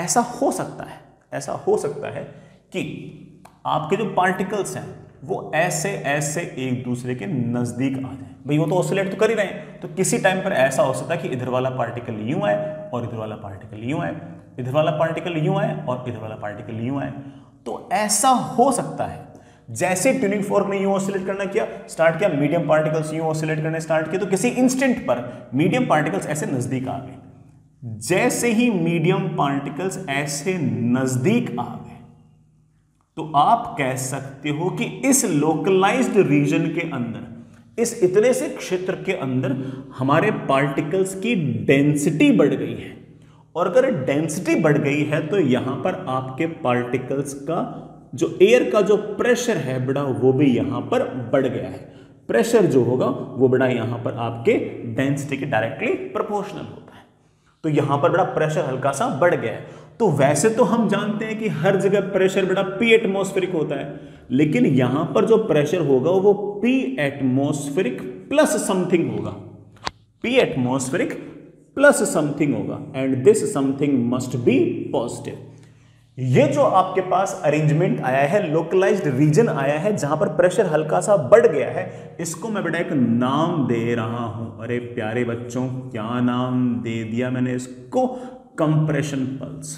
ऐसा हो सकता है ऐसा हो सकता है कि आपके जो पार्टिकल्स हैं वो ऐसे ऐसे एक दूसरे के नज़दीक आ जाए भाई वो तो ऑसिलेट तो कर ही रहे हैं तो किसी टाइम पर ऐसा हो सकता है कि इधर वाला पार्टिकल यूं आए और इधर वाला पार्टिकल यूं आए इधर वाला पार्टिकल यूं आए और इधर वाला पार्टिकल यूं आए तो ऐसा हो सकता है जैसे ट्यूनिंग फोर्क ने यू ऑसिलेट करना किया स्टार्ट किया मीडियम पार्टिकल्स यू ऑसिलेट करने स्टार्ट किए तो किसी इंस्टेंट पर मीडियम पार्टिकल्स ऐसे नजदीक आ गए जैसे ही मीडियम पार्टिकल्स ऐसे नजदीक आ गए तो आप कह सकते हो कि इस लोकलाइज्ड रीजन के अंदर इस इतने से क्षेत्र के अंदर हमारे पार्टिकल्स की डेंसिटी बढ़ गई है और अगर डेंसिटी बढ़ गई है तो यहां पर आपके पार्टिकल्स का जो एयर का जो प्रेशर है बड़ा वो भी यहां पर बढ़ गया है प्रेशर जो होगा वो बड़ा यहां पर आपके डेंसिटी के डायरेक्टली प्रपोर्शनल होता है तो यहां पर बड़ा प्रेशर हल्का सा बढ़ गया है तो वैसे तो हम जानते हैं कि हर जगह प्रेशर बेटा पी एटमोस्फेरिक होता है लेकिन यहां पर जो प्रेशर होगा वो पी एटमोस्फेरिक प्लस समथिंग होगा पी एटमोस्फेरिक प्लस समथिंग होगा and this something must be positive ये जो आपके पास अरेंजमेंट आया है लोकलाइज्ड रीजन आया है जहां पर प्रेशर हल्का सा बढ़ गया है इसको मैं बेटा एक नाम दे रहा हूं अरे प्यारे बच्चों क्या नाम दे दिया मैंने इसको कंप्रेशन पल्स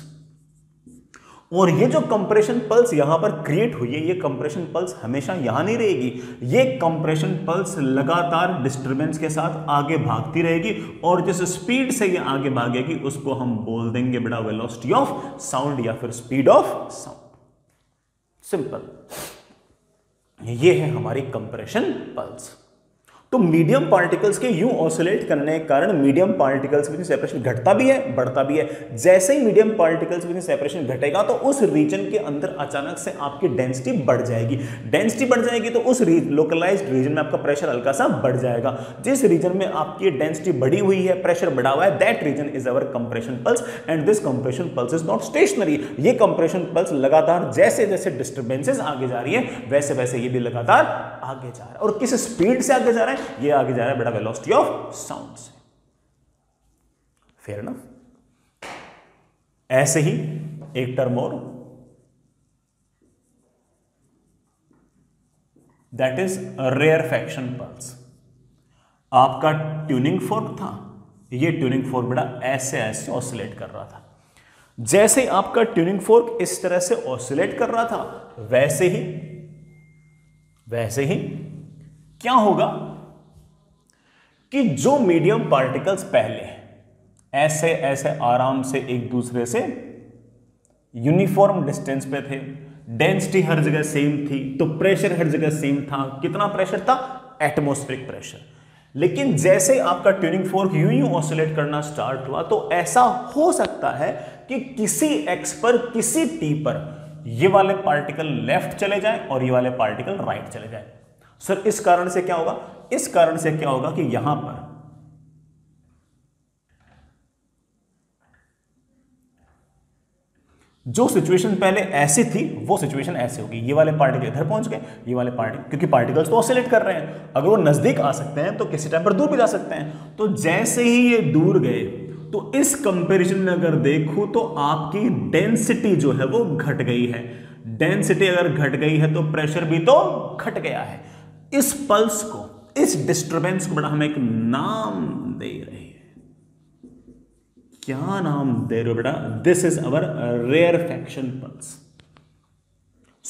और ये जो कंप्रेशन पल्स यहां पर क्रिएट हुई है ये कंप्रेशन पल्स हमेशा यहां नहीं रहेगी ये कंप्रेशन पल्स लगातार डिस्टरबेंस के साथ आगे भागती रहेगी और जिस स्पीड से ये आगे भागेगी उसको हम बोल देंगे बेटा वेलोसिटी ऑफ साउंड या फिर स्पीड ऑफ साउंड सिंपल ये है हमारी कंप्रेशन पल्स तो मीडियम पार्टिकल्स के यूं ऑसोलेट करने के कारण मीडियम पार्टिकल्स में सेपरेशन घटता भी है बढ़ता भी है जैसे ही मीडियम पार्टिकल्स में सेपरेशन घटेगा तो उस रीजन के अंदर अचानक से आपकी डेंसिटी बढ़ जाएगी डेंसिटी बढ़ जाएगी तो उस लोकलाइज रीजन में आपका प्रेशर हल्का सा बढ़ जाएगा जिस रीजन में आपकी डेंसिटी बढ़ी हुई है प्रेशर बढ़ा हुआ है that region is our compression pulse and this compression pulse is not stationary ये कंप्रेशन पल्स लगातार जैसे जैसे डिस्टर्बेंसेज आगे जा रही है वैसे वैसे ये भी लगातार आगे जा रहा है और किस स्पीड से आगे जा रहा है है ये आगे जा रहा है बेटा वेलोसिटी ऑफ साउंड से फेयर ना ऐसे ही एक टर्म और that is rarefaction pulse आपका ट्यूनिंग फोर्क था ये ट्यूनिंग फोर्क बेटा ऐसे ऐसे ऑसिलेट कर रहा था जैसे ही आपका ट्यूनिंग फोर्क इस तरह से ऑसिलेट कर रहा था वैसे ही वैसे ही क्या होगा कि जो मीडियम पार्टिकल्स पहले ऐसे ऐसे आराम से एक दूसरे से यूनिफॉर्म डिस्टेंस पे थे डेंसिटी हर जगह सेम थी तो प्रेशर हर जगह सेम था कितना प्रेशर था एटमोस्फेरिक प्रेशर लेकिन जैसे आपका ट्यूनिंग फोर्क यू यू ऑसोलेट करना स्टार्ट हुआ तो ऐसा हो सकता है कि किसी एक्स पर किसी टी पर ये वाले पार्टिकल लेफ्ट चले जाएं और ये वाले पार्टिकल राइट चले जाएं सर इस कारण से क्या होगा इस कारण से क्या होगा कि यहां पर जो सिचुएशन पहले ऐसी थी वो सिचुएशन ऐसे होगी ये वाले पार्टिकल इधर पहुंच गए ये वाले पार्टिकल क्योंकि पार्टिकल्स तो ऑसिलेट कर रहे हैं अगर वो नजदीक आ सकते हैं तो किसी टाइम पर दूर भी जा सकते हैं तो जैसे ही ये दूर गए तो इस कंपैरिजन में अगर देखूं तो आपकी डेंसिटी जो है वो घट गई है डेंसिटी अगर घट गई है तो प्रेशर भी तो घट गया है इस पल्स को इस डिस्टरबेंस को बड़ा हम एक नाम दे रहे हैं क्या नाम दे रहे हो बेटा this is our rarefaction pulse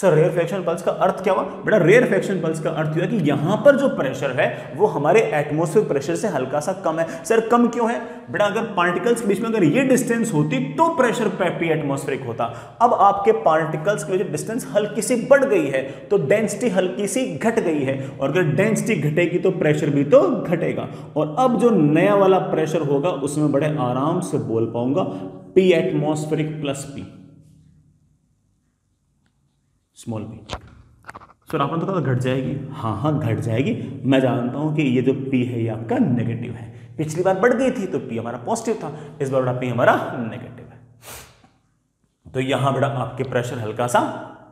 sir rarefaction pulse का अर्थ क्या हुआ बेटा रेयर फ्रैक्शन पल्स का अर्थ हुआ कि यहाँ पर जो प्रेशर है वो हमारे एटमोस्फेयर प्रेशर से हल्का सा कम है सर कम क्यों है बेटा अगर पार्टिकल्स के बीच में अगर ये डिस्टेंस होती तो प्रेशर पी एटमोस्फेरिक होता अब आपके पार्टिकल्स की वजह डिस्टेंस हल्की सी बढ़ गई है तो डेंसिटी हल्की सी घट गई है और अगर डेंसिटी घटेगी तो प्रेशर भी तो घटेगा और अब जो नया वाला प्रेशर होगा उसमें बड़े आराम से बोल पाऊंगा P atmospheric plus P small P सो रामन तो घट जाएगी हाँ हाँ घट जाएगी मैं जानता हूँ कि ये जो पी है ये आपका नेगेटिव है पिछली बार बढ़ गई थी तो पी हमारा पॉजिटिव था इस बार बड़ा पी हमारा नेगेटिव है तो यहाँ बड़ा आपके प्रेशर हल्का सा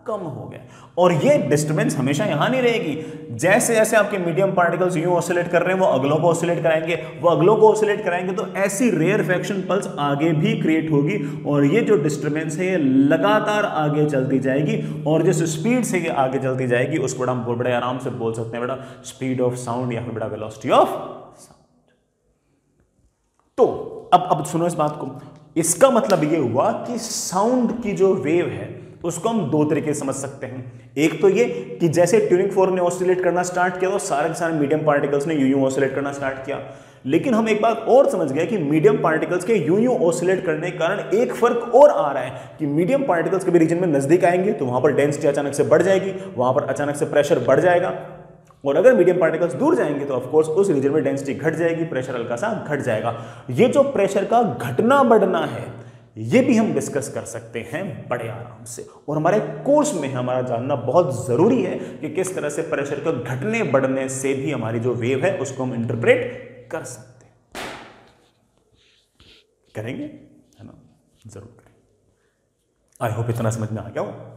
कम हो गया और ये डिस्टर्बेंस हमेशा यहां नहीं रहेगी जैसे जैसे आपके मीडियम पार्टिकल्स यू ऑसिलेट कर रहे हैं वो अगलों को ऑसिलेट कराएंगे वो अगलों को ऑसिलेट कराएंगे तो ऐसी रेयर फैक्शन पल्स आगे भी क्रिएट होगी और ये जो डिस्टर्बेंस है ये लगातार आगे चलती जाएगी और जिस स्पीड से ये आगे चलती जाएगी उसको बेटा हम बड़े आराम से बोल सकते हैं बेटा स्पीड ऑफ साउंड या फिर बेटा वेलोसिटी ऑफ साउंड तो अब अब सुनो इस बात को इसका मतलब ये हुआ कि साउंड की जो वेव है उसको हम दो तरीके से समझ सकते हैं एक तो ये कि जैसे ट्यूरिंग फोर ने ऑसिलेट करना स्टार्ट किया तो सारे के सारे मीडियम पार्टिकल्स ने यू यू ऑसिलेट करना स्टार्ट किया लेकिन हम एक बात और समझ गए कि मीडियम पार्टिकल्स के यू यू ऑसिलेट करने के कारण एक फर्क और आ रहा है कि मीडियम पार्टिकल्स के भी रीजन में नजदीक आएंगे तो वहां पर डेंसिटी अचानक से बढ़ जाएगी वहां पर अचानक से प्रेशर बढ़ जाएगा और अगर मीडियम पार्टिकल्स दूर जाएंगे तो ऑफकोर्स उस रीजन में डेंसिटी घट जाएगी प्रेशर हल्का सा घट जाएगा ये जो प्रेशर का घटना बढ़ना है ये भी हम डिस्कस कर सकते हैं बड़े आराम से और हमारे कोर्स में हमारा जानना बहुत ज़रूरी है कि किस तरह से प्रेशर के घटने बढ़ने से भी हमारी जो वेव है उसको हम इंटरप्रेट कर सकते हैं करेंगे है ना जरूर करें आई होप इतना समझ में आ गया हो